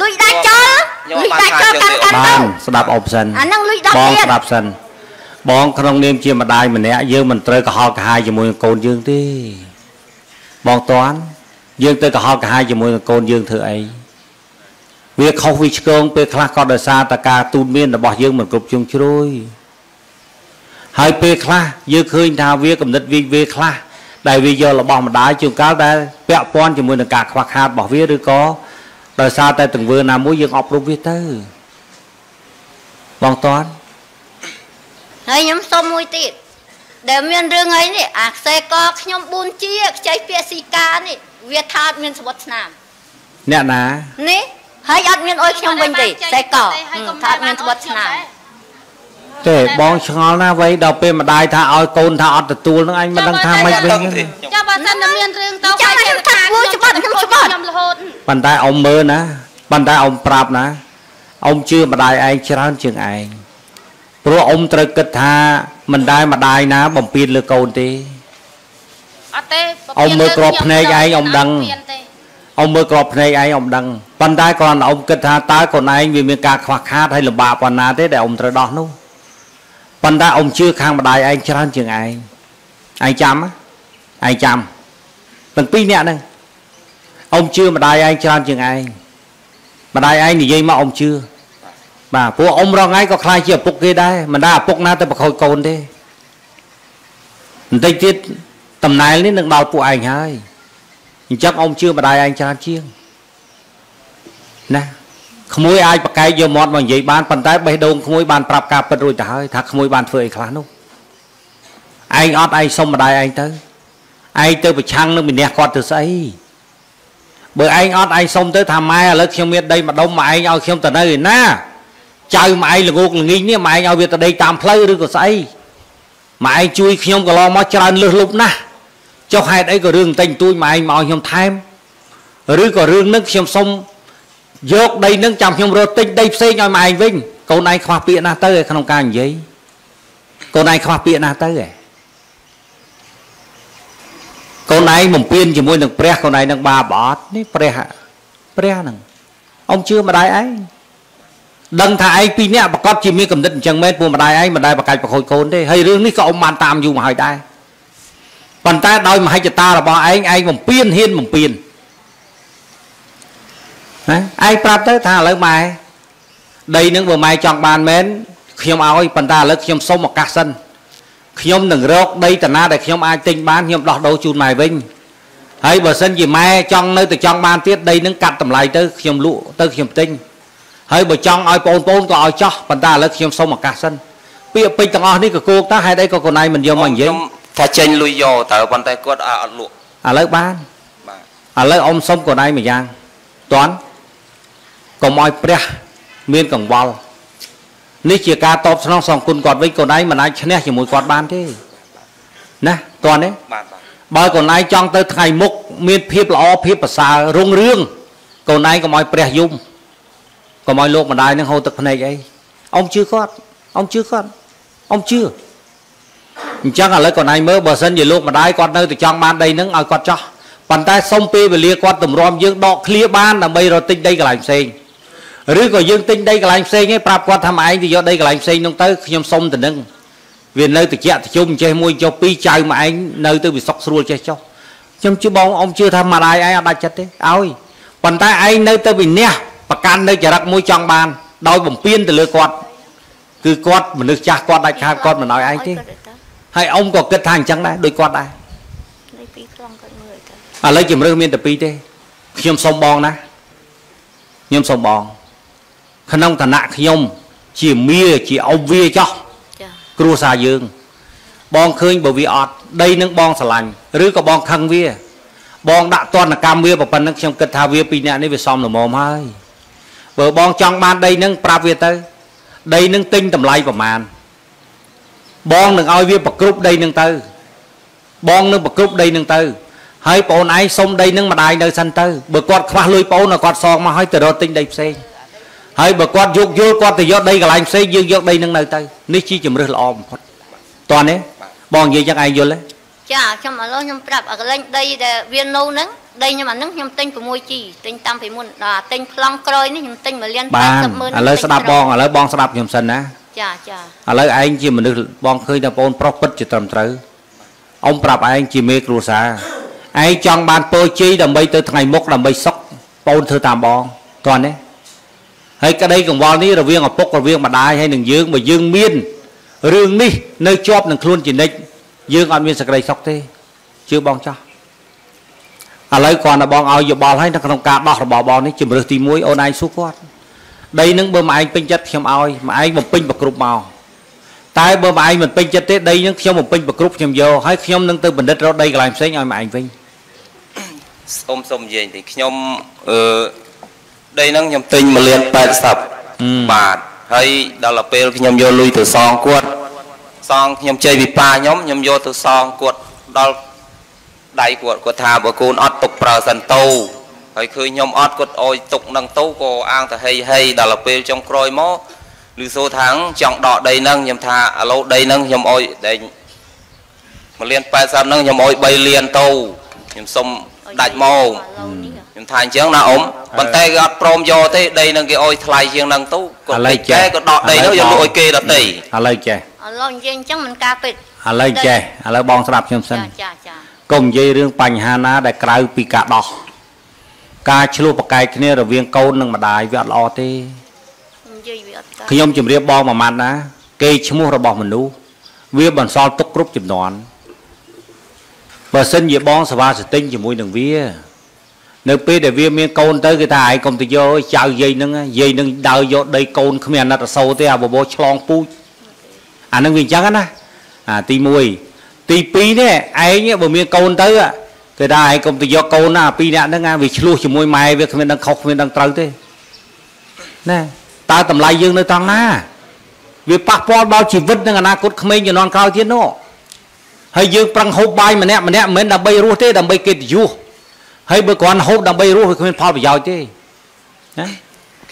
លុយដាក់ចោលខ្ញុំលុយអត់ដាក់ចោលបានកាត់ថាកាត់បាទៅនស្ដាប់អបសិនអាហ្នឹងលុយប10ងលានស្ដាប់សិនបងក្នុងនាមជាម្ដាយម្នាក់យើងមិនត្រូវកុហកកាហាយជាមួយនឹងកូនយើងទេបងតាន់យើងទៅកុហកកាហាយជាមួយនឹងកូនយើងធ្វើអីវាខុសវាឆ្គងពេលខ្លះក៏ដោយសារតការទូនមានរបស់យើងមិនគ្រប់ជ្រុងជ្រោយហើយពេលខ្លះយើងឃើញថាវាកំណត់វិវេខ្លះ ដែលវាយករបស់ម្ដាយជួនកាលដែលពាក់ព័ន្ធជាមួយនឹងការខ្វះខាតរបស់វាឬក៏ដោយសារតែទង្វើណាមួយយើងអប់រំវាទៅបងតាន់ហើយខ្ញុំសុំមួយទៀតដែលមានរឿងអីនេះអាខ្សែកខ្ញុំ4ជាខ្ចីពាក្យស៊ីកានេះវាថាអត់មានសវត្ថស្នាមអ្នកណានេះហើយអត់មានអុយខ្ញុំវិញទេខ្សែកហើយកុំថាអត់មានសវត្ថស្នាម ទេបងឆ្ងល់ណាស់វៃដល់ពេលម្ដាយថាឲ្យកូនថាអត់ទទួលនឹងអញមិនដឹងថាម៉េចវិញដឹងទេចាំបើសិនតែមានរឿងទៅចាំខ្ញុំថាគួរច្បាប់ខ្ញុំច្បាប់ខ្ញុំរហូតប៉ុន្តែអ៊ំមើលណាប៉ុន្តែអ៊ំប្រាប់ណាអ៊ំជឿម្ដាយឯងច្រើនជាងឯងព្រោះអ៊ំត្រូវគិតថាមិនដែលម្ដាយណា បំពេញលើកូនទេអត់ទេអ៊ំមើលក្របភ្នែកឯងអ៊ំដឹងមានទេអ៊ំមើលក្របភ្នែកឯងអ៊ំដឹងប៉ុន្តែគ្រាន់តែអ៊ំគិតថាតើកូនឯងវាមានការខ្វះខាតហើយលំបាកប៉ុណ្ណាទេដែលអ៊ំត្រូវដោះនោះ ប៉ុន្តែអ៊ំជឿខាងម្ដាយឯងច្រើនជាងឯងឯងចាំឯងចាំទាំងពីរនាក់ហ្នឹងអ៊ំជឿម្ដាយឯងច្រើនជាងឯងម្ដាយឯងនិយាយមកអ៊ំជឿបាទព្រោះអ៊ំរងថ្ងៃក៏ខ្លាចជាឪពុកគេដែរមិនដែរឪពុកណាទៅប្រខូចកូនទេបន្តិចទៀតតំណែលនេះនឹងដល់ពួកឯងហើយអញ្ចឹងអ៊ំជឿម្ដាយឯងច្រើនជាងណា ក្មួយអាចប្រកែកយកមាត់មកនិយាយបានប៉ុន្តែបេះដូងក្មួយបានប្រាប់ការពិតរួចទៅហើយថាក្មួយបានធ្វើអីខ្លះនោះឯងអត់ឯងសុំម្ដាយឯងទៅឯងទៅប្រឆាំងនឹងម្នះគាត់ទៅស្អីបើឯងអត់ឯងសុំទៅថាម៉ែឥឡូវខ្ញុំមានដីម្ដុំមកឯងឲ្យខ្ញុំទៅនៅឯណាចៅម៉ែឯងល្ងោកល្ងីងនេះម៉ែឯងឲ្យវាទៅដេកតាមផ្លូវឬក៏ស្អីម៉ែឯងជួយខ្ញុំកន្លងមកច្រើនលឹះលុបណាស់ចុះហេតុអីក៏រឿងតែងទួយម៉ែឯងមកឲ្យខ្ញុំថែមឬក៏រឿងនឹងខ្ញុំសុំ យកដីនឹងចាំខ្ញុំរត់ទិញដីផ្សេងឲ្យម៉ែឯងវិញកូនឯងខ្វះពាក្យណាស់ទៅឯក្នុងការនិយាយកូនឯងខ្វះពាក្យណាស់ទៅឯកូនឯងបំពេញជាមួយនឹងព្រះកូនឯងនឹងបាបអត់នេះព្រះព្រះហ្នឹងអ៊ំជឿម្ដាយឯងដឹងថាឯងពីរនាក់ប្រកាសជាមានកំណត់អញ្ចឹងមែនពួកម្ដាយឯងមិនដែលប្រកាច់ប្រខូចកូនទេហើយរឿងនេះក៏អ៊ំបានតាមយូរមកហើយដែរប៉ុន្តែដោយមហិច្ឆតារបស់ឯងឯងបំពេញហ៊ានបំពេញ ណាឯងប្រាប់ទៅថាឥឡូវម៉ែដីនឹងបើម៉ែចង់បានមែនខ្ញុំឲ្យប៉ុន្តែឥឡូវខ្ញុំសុំឱកាសសិនខ្ញុំនឹងរកដីតាណាដែលខ្ញុំអាចទិញបានខ្ញុំដោះដូរជូនម៉ែវិញហើយបើសិនជាម៉ែចង់នៅតែចង់បានទៀតដីនឹងកាត់តម្លៃទៅខ្ញុំលក់ទៅខ្ញុំទិញហើយបើចង់ឲ្យបងប្អូនក៏ឲ្យចោះប៉ុន្តែឥឡូវខ្ញុំសុំឱកាសសិនពាក្យពេចទាំងអស់នេះក៏គោកតើហេតុអីក៏កូនឯងមិនយកមកនិយាយថាចេញលុយយកតើប៉ុន្តែគាត់អត់លក់ឥឡូវបានបាទឥឡូវអ៊ំសុំកូនឯងមួយយ៉ាងតន់ កុំឲ្យព្រះមានកង្វល់នេះជាការតបស្នងសងគុណគាត់វិញកូនឯងមិនអាចឈ្នះជាមួយគាត់បានទេណាតើនេះបាទបាទបើកូនឯងចង់ទៅថ្ងៃមុខមានភាពល្អភាពប្រសើររុងរឿងកូនឯងកុំឲ្យព្រះយំកុំឲ្យលោកម្ដាយនឹងហូរទឹកភ្នែកអីអ៊ំជឿគាត់អ៊ំជឿគាត់អ៊ំជឿអញ្ចឹងឥឡូវកូនឯងមើលបើសិនជាលោកម្ដាយគាត់នៅតែចង់បានដីនឹងឲ្យគាត់ចោះប៉ុន្តែសុំពេលវេលាគាត់ទម្រាំយើងដកឃ្លាបានដើម្បីរត់ទិញដីកន្លែងផ្សេង ឬក៏យើងទិញដីកន្លែងផ្សេងឯងប្រាប់គាត់ថាឯងទៅយកដីកន្លែងផ្សេងនោះទៅខ្ញុំសុំទៅនឹងវានៅតិចតិជុំចេះមួយចុះពីរចៅមកឯងនៅទៅវាសុកស្រួលចេះចុះខ្ញុំជឿបងអ៊ំជឿថាម្ដាយឯងអត់ដាច់ចិត្តទេឲ្យប៉ុន្តែឯងនៅទៅវិនះប្រកាន់នៅចរិតមួយចង់បានដោយបំពេញទៅលើគាត់គឺគាត់មនុស្សចាស់គាត់ដាច់ខាតគាត់មិនឲ្យឯងទេហើយអ៊ំក៏គិតថាអញ្ចឹងដែរដូចគាត់ដែរនៃពីរខ្លងគាត់មើលទៅឥឡូវជំរឿមានតែពីរទេខ្ញុំសុំបងណាខ្ញុំសុំបង ក្នុងឋានៈខ្ញុំ ជាមាជាអ៊ំវាចោះចាគ្រួសារយើង បងឃើញបើវាអត់ដីនឹងបងស្រឡាញ់ឬក៏បងខឹងវា បងដាក់ទណ្ឌកម្មវាប៉ុណ្ណឹងខ្ញុំគិតថាវាពីរនាក់នេះវាសមល្មមហើយបើបងចង់បានដីនឹងប្រាប់វាទៅ ដីនឹងទិញតម្លៃប្រមាណបងនឹងឲ្យវាប្រគ្រប់ដីនឹងទៅ បងនឹងប្រគ្រប់ដីនឹងទៅហើយបងឯងសុំដីនឹងម្ដាយនៅសិនទៅបើគាត់ខ្វះលុយបងគាត់សងមកឲ្យទៅរកទិញដីផ្សេង ហើយបើគាត់យកយល់គាត់ទៅយកដីកន្លែងផ្សេងយើងយកដីនឹងនៅទៅនេះជាជំរឿសល្អបំផុតតោះនេះបងនិយាយយ៉ាងឯងយល់ទេចាខ្ញុំឥឡូវខ្ញុំប្រាប់អាកន្លែងដីដែលវានៅហ្នឹងដីខ្ញុំអាហ្នឹងខ្ញុំទិញ6ជីទិញតាំងពីមុនដល់ទិញប្លង់ក្រោយនេះខ្ញុំទិញ1លាន80ម៉ឺនឥឡូវស្ដាប់បងឥឡូវបងស្ដាប់ខ្ញុំសិនណាចាចាឥឡូវឯងជាមនុស្សបងឃើញតែបងប្រុសពិតជាត្រឹមត្រូវអ៊ំប្រាប់ឯងជាមេគ្រួសារឯងចង់បានពរជ័យដើម្បីទៅថ្ងៃមុខដើម្បីសុខបងធ្វើតាមបងតោះនេះ ហើយក្តីកង្វល់នេះរវាងឪពុករវាងម្ដាយហើយនឹងយើងបើយើងមានរឿងនេះនៅជាប់នឹងខ្លួនជានិច្ចយើងអត់មានសេចក្តីសុខទេជឿបងចាស់ឥឡូវគ្រាន់តែបងឲ្យយោបល់ឲ្យនៅក្នុងការដោះរបស់បងនេះជំរឿសទី1អូនឯងសួរគាត់ដីនឹងបើម៉ែឯងពេញចិត្តខ្ញុំឲ្យម៉ែឯងបំពេញប្រគ្រប់មកតែបើម៉ែឯងមិនពេញចិត្តទេដីនឹងខ្ញុំបំពេញប្រគ្រប់ខ្ញុំយកហើយខ្ញុំនឹងទៅបណ្ឌិតរកដីកន្លែងផ្សេងឲ្យម៉ែឯងវិញសូមសូមនិយាយតិចខ្ញុំអឺ ដីហ្នឹងខ្ញុំទិញ1លាន80បាទហើយដល់ទៅពេលខ្ញុំយកលុយទៅសងគាត់សងខ្ញុំជ័យវិបាខ្ញុំខ្ញុំយកទៅសងគាត់ដល់ដៃគាត់គាត់ថាបើកូនអត់ទុកប្រើសិនទៅហើយឃើញខ្ញុំអត់គាត់អោយទុកនឹងទៅក៏អាងទៅហីហីដល់ទៅពេលចុងក្រោយមកឬសូថាងចង់ដកដីហ្នឹងខ្ញុំថាឥឡូវដីហ្នឹងខ្ញុំអោយដែង1លាន80ហ្នឹងខ្ញុំអោយ3លានទៅខ្ញុំសុំដាច់មក ខ្ញុំថាអញ្ចឹងណាអ៊ំប៉ុន្តែគេអត់ព្រមយកទេដីនឹងគេអោយថ្លៃជាងនឹងទៅគាត់លេចចេះក៏ដកដីនោះយកលក់ឲ្យគេដតីឥឡូវចេះអឥឡូវនិយាយអញ្ចឹងមិនការពិតឥឡូវចេះឥឡូវបងស្ដាប់ខ្ញុំសិនចាចាចាកុំនិយាយរឿងបញ្ហាណាដែលក្រៅពីការដោះការឆ្លោះប្រកែកគ្នារវាងកូននិងម្ដាយវាអត់ល្អទេនិយាយវាអត់កើតខ្ញុំជម្រាបបងមួយម៉ាត់ណា គេឈ្មោះរបស់មនុស្សវាបន្សល់ទុកគ្រប់ចំនួនបើសិនជាបងសវាសតិញជាមួយនឹងវា នៅពេលដែលវាមានកូនទៅគេថាឯងកុំទៅយកចៅយាយហ្នឹងយាយហ្នឹងដើរយកដីកូនគ្មានអាណិតអសូរទេអាបបោឆ្លងពូជអាហ្នឹងវាអញ្ចឹងណាអាទី1ទី2នេះឯងបើមានកូនទៅគេថាឯងកុំទៅយកកូនណាពីរនាក់ហ្នឹងវាឆ្លោះជាមួយម៉ែវាគ្មានដឹងខុសគ្មានដឹងត្រូវទេណាតើតម្លៃយើងនៅត្រង់ណាវាប៉ះពាល់ដល់ជីវិតនិងអនាគតក្មេងជំនាន់ក្រោយទៀតនោះហើយយើងប្រឹងហូបបាយម្នាក់ម្នាក់មិនមែនដើម្បីរស់ទេដើម្បីកិត្តិយស ហើយបើគ្រាន់ហូបដើម្បីរស់វាគ្មានផលប្រយោជន៍ទេណា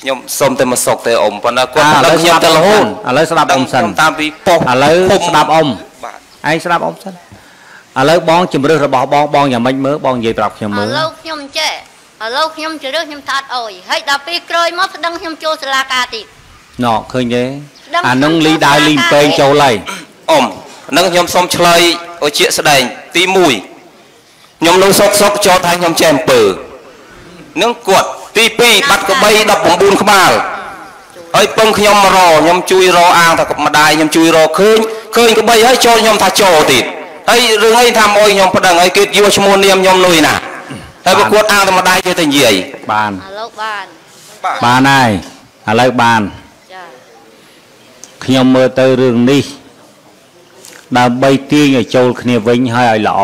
ខ្ញុំសុំតែមកសុកទេអ៊ំប៉ុន្តែគាត់ឥឡូវខ្ញុំស្ដាប់ទៅរហូតឥឡូវស្ដាប់អ៊ំសិនខ្ញុំតាមពីប៉ុស្តិ៍ឥឡូវភូមិស្ដាប់អ៊ំបាទឯងស្ដាប់អ៊ំសិនឥឡូវបងជំរឿសរបស់បងបងយ៉ាងម៉េចមើលបងនិយាយប្រាប់ខ្ញុំឥមើលឡូវខ្ញុំចេះឥឡូវខ្ញុំជ្រើសខ្ញុំថាអត់អុយហើយដល់ពេលក្រោយមកប្តឹងខ្ញុំចូលសាលាការទៀតណ៎ឃើញទេដឹងអានឹងខ្ញុំលីដៅចូលលីសាលាពេងការចូលហើយអ៊ំនឹងខ្ញុំសូមឆ្លើយឲ្យជាក់ស្ដែងទី1 ខ្ញុំនៅសុកសុកចោទថាខ្ញុំចេះអំពើនឹងគាត់ទី2បាត់ក្បី19ក្បាលហើយពឹងខ្ញុំមករខ្ញុំជួយរអាងថាម្ដាយខ្ញុំជួយរឃើញឃើញក្បីហើយចូលខ្ញុំថាចូលទៀតហើយរឿងអីថាមកឲ្យខ្ញុំប្តឹងឲ្យគេយកឈ្មោះនាមខ្ញុំលុយណាតែបើគាត់អាងតែម្ដាយចេះតែនិយាយបានឥឡូវបានបាទបានហើយឥឡូវបានចាខ្ញុំមើលទៅរឿងនេះដើម្បីទាញឲ្យចូលគ្នាវិញហើយឲ្យល្អ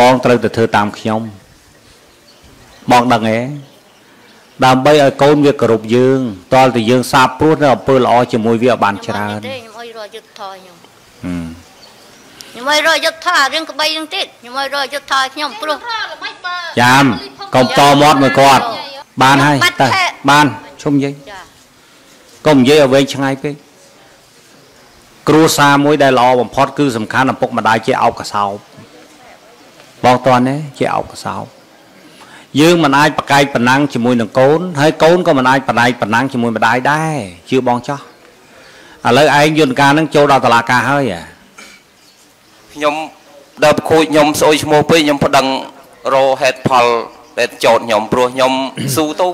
បងត្រូវទៅធ្វើតាមខ្ញុំបងដឹងទេដើម្បីឲ្យកូនវាគោរពយើងតលតែយើងសាបព្រោះនៅអំពើល្អជាមួយវាឲ្យបានច្រើនទេខ្ញុំអុយរកយុទ្ធធរខ្ញុំហឹមខ្ញុំអុយរកយុទ្ធធររឿងក្បីនឹងទៀតខ្ញុំអុយរកយុទ្ធធរខ្ញុំព្រោះចាំកុំតមាត់មួយគាត់បានហើយតើបានឈុំនិយាយចាកុំនិយាយឲ្យវែងឆ្ងាយពេកគ្រួសារមួយដែលល្អបំផុតគឺសំខាន់ឪពុកម្ដាយជាអោបកសោប បងតន់ទេជាអោបកសោបយើងមិនអាចប្រកែកប៉ុណ្ណឹងជាមួយនឹងកូនហើយកូនក៏មិនអាចប្រកែកប៉ុណ្ណឹងជាមួយម្ដាយដែរជឿបងចោះឥឡូវឯងយន្តការនឹងចូលដល់តុលាការហើយហ៎ខ្ញុំដើរប្រខូចខ្ញុំស្អុយឈ្មោះពេកខ្ញុំប្តឹងរហេតុផលដែលចោតខ្ញុំព្រោះខ្ញុំស៊ូទៅ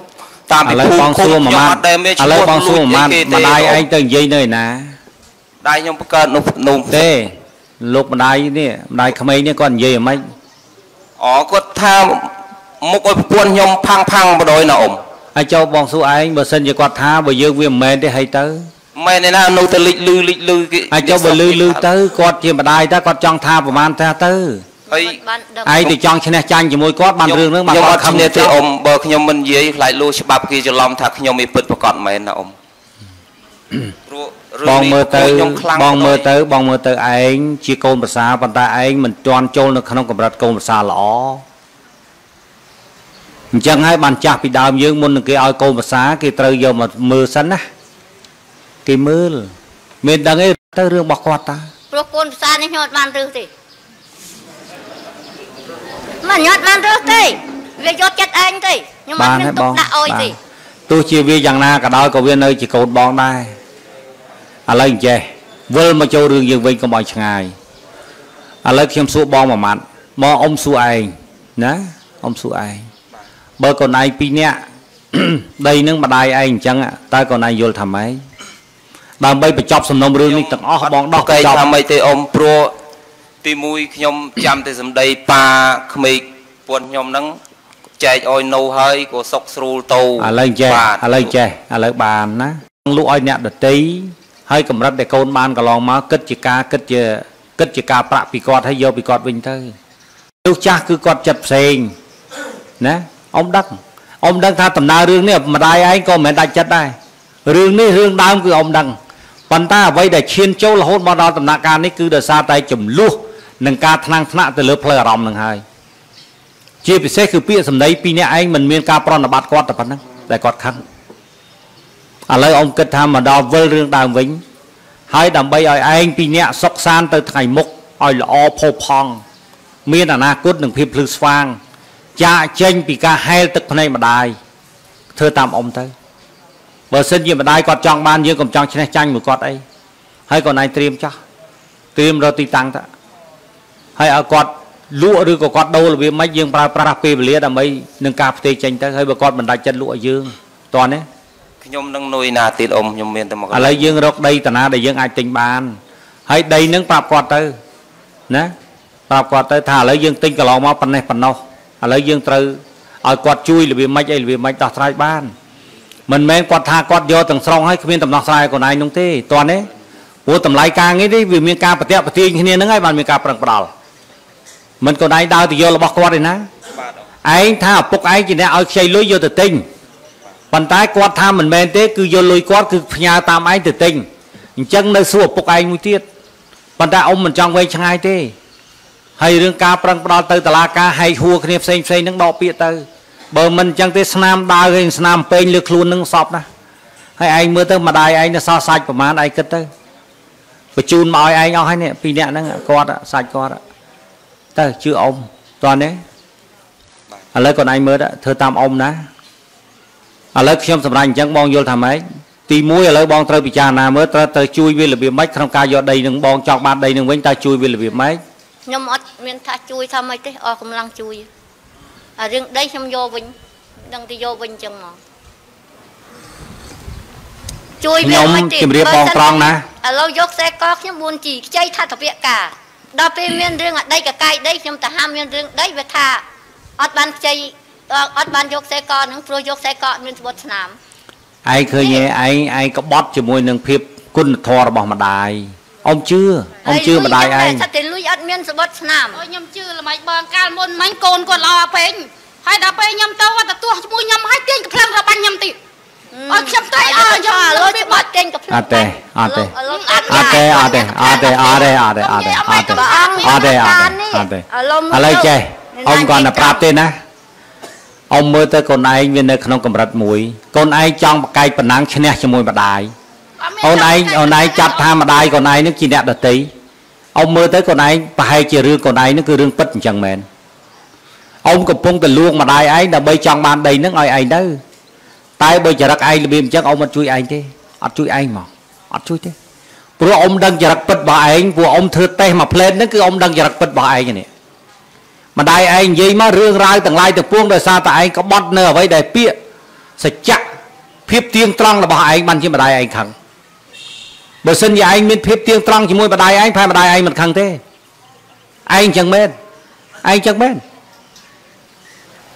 តាមឥពីឡូវភូបមិងឃុំសួរខ្ញុំមួយម៉ាអត់ត់ដែលមានឈ្ឥមោះឡូវបងសួរមួយម៉ាត់គេទេម្ដាយឯងទៅនិយាយនៅឯណាម្ដាយខ្ញុំបង្កើតនោះនោះទេលោកម្ដាយនេះម្ដាយក្មេងនេះគាត់និយាយយ៉ាងម៉េច អូគាត់ថាមុខឲ្យប្រពន្ធខ្ញុំផាំងផាំងបដ ாய் ណាអ៊ំហើយចូលបងសួរឯងបើសិនជាគាត់ថាបើយើងវាមិនមែនទេហើយទៅមែនទេណានៅតែលិចលឺលិចលឺគេហើយចុះបើលឺលឺទៅគាត់ជាម្ដាយតើគាត់ចង់ថាប្រហែលថាទៅហើយបានដឹងឯងទៅចង់ឈ្នះចាញ់ជាមួយគាត់បានរឿងហ្នឹងបានខ្ញុំអគាត់ត់ខំឈ្នះទេអ៊ំបើខ្ញុំមិននិយាយខ្លាចលួច្បាប់គេច្រឡំថាខ្ញុំមានពិតប្រកបមែនណាអ៊ំព្រោះរឿង បងនេះមើលទៅខ្ញុំខ្លាំងបងមើលទៅទៅ បងមើលទៅឯងជាកូនប្រសាប៉ុន្តែឯងមិនទាន់ចូលនៅក្នុងកម្រិតកូនប្រសាល្អអញ្ចឹងហើយបានចាស់ពីដើមយើងមុននឹងគេឲ្យកូនប្រសាគេត្រូវយកមកមើលសិនណាគេមើលមានដឹងអីទៅរឿងរបស់គាត់តាព្រោះកូនភាសានេះខ្ញុំអត់បានរឹសទេមិនខ្ញុំអត់បានរឹសទេវាយកចិត្តឯងទេខ្ញុំអបាត់នមានហើយទុបកងដាក់អុយទេទោះជាវាយ៉ាងណាក៏ដោយក៏វានៅជាកូនបងដែរ ឥឡូវអញ្ចេះវិលមកចូលរឿងយើងវិញកុំឲ្យឆ្ងាយឥឡូវខ្ញុំសួរបងមួយម៉ាត់មកអ៊ំសួរឯងណាអ៊ំសួរឯងបើកូនឯងពីរនាក់ដីនឹងម្ដាយឯងអញ្ចឹងតើកូនឯងយល់ថាម៉េចដើម្បីបញ្ចប់សំណុំរឿងនេះទាំងអស់បងដោះកែបញ្ចប់ថាម៉េចទេអ៊ំព្រោះទីមួយខ្ញុំចាំតែសម្ដីប៉ាក្មេកពួនខ្ញុំហ្នឹងចែកឲ្យនៅហើយក៏សុកស្រួលទៅឥឡូវចេះបាទឥឡូវចេះឥឡូវបានណាលក់ឲ្យអ្នកដតី ហើយកម្រិតដែលកូនបានកន្លងមកគិតជាការគិតជាគិតជាការប្រាក់ពីគាត់ហើយយកពីគាត់វិញទៅលោកចាស់គឺគាត់ចិត្តផ្សេងណាអ៊ំដឹងអ៊ំដឹងថាដំណើររឿងនេះម្ដាយឯងក៏មិនមែនដាច់ចិត្តដែររឿងនេះរឿងដើមគឺអ៊ំដឹងប៉ុន្តែអ្វីដែលឈានចូលរហូតមកដល់ដំណាក់កាលនេះគឺដោយសារតែចំនួននឹងការថ្នាំងថ្នាក់ទៅលើផ្លូវអារម្មណ៍នឹងហើយជាពិសេសគឺពាក្យសម្ដីពីរអ្នកឯងមិនមានការប្រណិប័តគាត់តែប៉ុណ្្នឹងតែគាត់ខឹង ឥឡូវអ៊ំគិតថាមកដល់វិលរឿងដើមវិញហើយដើម្បីឲ្យឯងពីរអ្នកសុខសាន្តទៅថ្ងៃមុខឲ្យល្អផូរផង់មានអនាគតនិងភាពភ្លឺស្វាង ចាកចេញពីការហែលទឹកភ្នែកម្ដាយធ្វើតាមអ៊ំទៅបើសិនជាម្ដាយគាត់ចង់បានយើងកុំចង់ឈ្នះចាញ់មួយគាត់អីហើយកូនឯងត្រៀមចោះត្រៀមរកទីតាំងទៅហើយឲ្យគាត់លក់ឬក៏គាត់ដូររបៀបម៉េចយើងប្រើប្រាស់ពេលវេលាដើម្បីនឹងការផ្ទេរចេញទៅហើយបើគាត់មិនដាច់ចិត្តលក់ឲ្យយើងតោះណា ខ្ញុំនឹងនុយណាទៀតអ៊ំខ្ញុំមានតែមកឥឡូវយើងរកដីតាណាដែលយើងអាចទិញបានហើយដីនឹងប្រាប់គាត់ទៅណាប្រាប់គាត់ទៅថាឥឡូវយើងទិញកន្លងមកប៉ុណ្ណេះប៉ុណ្ណោះឥឡូវយើងត្រូវឲ្យគាត់ជួយរបៀបម៉េចអីរបៀបម៉េចដោះស្រាយបានមិនមែនគាត់ថាគាត់យកទាំងស្រុងហើយគ្មានដំណោះស្រាយខ្លួនឯងនោះទេតោះនេះព្រោះតម្លៃការងារនេះវាមានការប្រតិបត្តិគ្នាហ្នឹងហើយបានមានការប្រឹងប្រែងមិនខ្លួនឯងដើរទៅយករបស់គាត់ទេណាបាទអ៊ំឯងថាឪពុកឯងជាអ្នកឲ្យខ្ចីលុយយកទៅទិញ ប៉ុន្តែគាត់ថាមិនមែនទេគឺយកលុយគាត់គឺផ្ញើតាមឯងទៅទិញអញ្ចឹងនៅសួរឪពុកឯងមួយទៀតប៉ុន្តែអ៊ំមិនចង់វែងឆ្ងាយទេហើយរឿងការប្រឹងផ្ដាល់ទៅតឡាការហែកហួរគ្នាផ្សេងផ្សេងហ្នឹងដកពាក្យទៅបើមិនអញ្ចឹងទេស្នាមដើរហើយស្នាមពេញលើខ្លួននឹងសពណាហើយឯងមើលទៅម្ដាយឯងនៅសល់សាច់ប្រមាណឯងគិតទៅបញ្ជូនមកឲ្យឯងអស់ហើយនេះពីរនាក់ហ្នឹងគាត់សាច់គាត់ទៅជឿអ៊ំតើនេះឥឡូវគាត់ឯងមើលទៅធ្វើតាមអ៊ំណា ឥឡូវខ្ញុំសម្រាប់អញ្ចឹងបងយល់ថាម៉េចទី1ឥឡូវបងត្រូវពិចារណាមើលត្រូវត្រូវជួយវារបៀបម៉េចក្នុងការយកដីនឹងបងចង់បានដីនឹងវិញតើជួយវារបៀបម៉េចខ្ញុំអត់មានថាជួយថាម៉េចទេអស់កម្លាំងជួយអារឿងដីខ្ញុំយកវិញដឹងតែយកវិញអញ្ចឹងមកជួយវាខ្ញុំមិនទេជម្រាបបងត្រង់ណាឥឡូវយកខ្សែកខ្ញុំ 4G ខ្ចីថាតវការដល់ពេលមានរឿងអាដីកកាយដីខ្ញុំទៅហាមមានរឿងដីវាថាអត់បានខ្ចី អត់បានយកខ្សែកហ្នឹងព្រោះយកខ្សែកអត់មានស្បត់ឆ្នាំឯងឃើញទេឯងឯងក្បត់ជាមួយនឹងភាពគុណធម៌របស់ម្ដាយអ៊ំជឿអ៊ំជឿម្ដាយឯងថាតែលុយអត់មានស្បត់ឆ្នាំអូខ្ញុំជឿល្មិចបងកាលមុនមិញកូនគាត់ល្អពេញហើយដល់ពេលខ្ញុំទៅគាត់ទទួលជាមួយខ្ញុំហើយទាញកំភ្លឹងរបាញ់ខ្ញុំទៀតអត់ខ្ញុំតែអើយើខ្ញុំឥឡូវលុយច្បាត់ចេញកំភ្លើងអត់ទេអត់ទេឥឡូវអត់អត់ទេអត់ទេអត់ទេអត់ទេអត់ទេអត់ទេអត់ទេព្រះអង្គអត់ទេអត់ទេអត់ទេឥឡូវចេះអ៊ំគាត់តែប្រាប់ទេណា អ៊ំមើលទៅកូនឯងវានៅក្នុងកម្រិតមួយកូនឯងចង់បកែកប៉ុណ្ណឹងឈ្នះជាមួយម្ដាយអូនឯងអូនឯងចាត់ថាម្ដាយកូនឯងនឹងជាអ្នកដតីអ៊ំមើលទៅកូនឯងប្រហែលជារឿងកូនឯងនឹងគឺរឿងពិតអញ្ចឹងមែនអ៊ំកំពុងតែលួងម្ដាយឯងដើម្បីចង់បានដីនឹងឲ្យឯងទៅតែបើចរិតឯងរបៀបអញ្ចឹងអ៊ំអត់ជួយឯងទេអត់ជួយឯងហ្មងអត់ជួយទេព្រោះអ៊ំដឹងចរិតពិតរបស់ឯងព្រោះអ៊ំធ្វើតេស្តមួយផ្លេតហ្នឹងគឺអ៊ំដឹងចរិតពិតរបស់ឯងនេះ ម្ដាយឯងនិយាយមករឿងរ៉ាវទាំងឡាយទាំងពួងដោយសារតែឯងក្បត់នៅអ្វីដែលពាក្យសច្ចៈភាពទៀងត្រង់របស់ឯងបានជាម្ដាយឯងខឹងបើសិនជាឯងមានភាពទៀងត្រង់ជាមួយម្ដាយឯងផែម្ដាយឯងមិនខឹងទេឯងចឹងមែនឯងចឹងមែន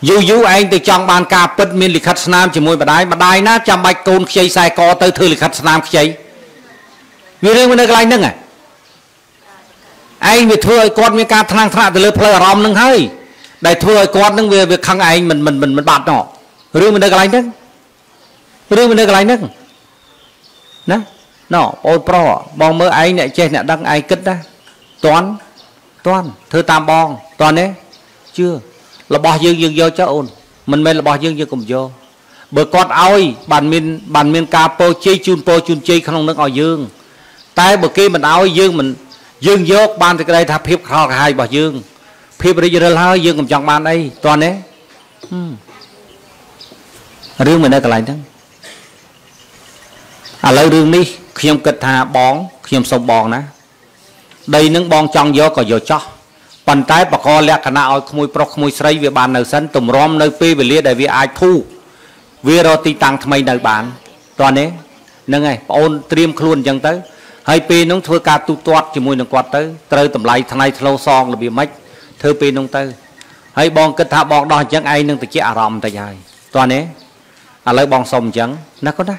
យូរយូរឯងទៅចង់បានការពិតមានលិខិតស្នាមជាមួយម្ដាយម្ដាយណាចាំបាច់កូនខ្ចីខ្សែកទៅធ្វើលិខិតស្នាមខ្ចីវារឿងវានៅកន្លែងហ្នឹងហ៎ ឯងវាធ្វើឲ្យគាត់មានការថ្នាំងថ្នាក់ទៅលើផ្លូវអារម្មណ៍ហ្នឹងហើយដែលធ្វើឲ្យគាត់ហ្នឹងវាវាខឹងឯងមិនមិនមិនមិនបាត់ណោះរឿងវានៅកន្លែងហ្នឹងរឿងវានៅកន្លែងហ្នឹងណាណោអូនប្រុសបងមើលឯងអ្នកចេះអ្នកដឹងឯងគិតណាតន់តន់ធ្វើតាមបងតន់ទេជឿរបស់យើងយើងយកចុះអូនមិនមែនរបស់យើងយើងកុំយកបើគាត់ឲ្យបានមានបានមានការពោជ័យជូនពោជូនជ័យក្នុងនឹងឲ្យយើង តែបើគេមិនឲ្យយើងមិន យើងយកបានតែក្តីថាភាពខកខាយរបស់យើង ភាពរីករាយហើយយើងកំចង់បានអីតើទេរឿងមិននៅកន្លែងហ្នឹងឥឡូវរឿងនេះខ្ញុំគិតថាបងខ្ញុំសូមបងណាដីនឹងបងចង់យកក៏យកចោះប៉ុន្តែបកលក្ខណៈឲ្យក្មួយប្រុសក្មួយស្រីវាបាននៅសិនទម្រាំនៅពេលវេលាដែលវាអាចធូរវារកទីតាំងថ្មីនៅបានតើនេះហ្នឹងហើយបងអូនត្រៀមខ្លួនអញ្ចឹងទៅ ហើយពេលនោះធ្វើការទូទាត់ជាមួយនឹងគាត់ទៅត្រូវតម្លៃថ្លៃធ្លោសងរបៀបម៉េចធ្វើពេលនោះទៅហើយបងគិតថាបងដោះអញ្ចឹងឯងនឹងតិចអារម្មណ៍តិចហើយតើនេះឥឡូវបងសុំអញ្ចឹងណាគាត់ណា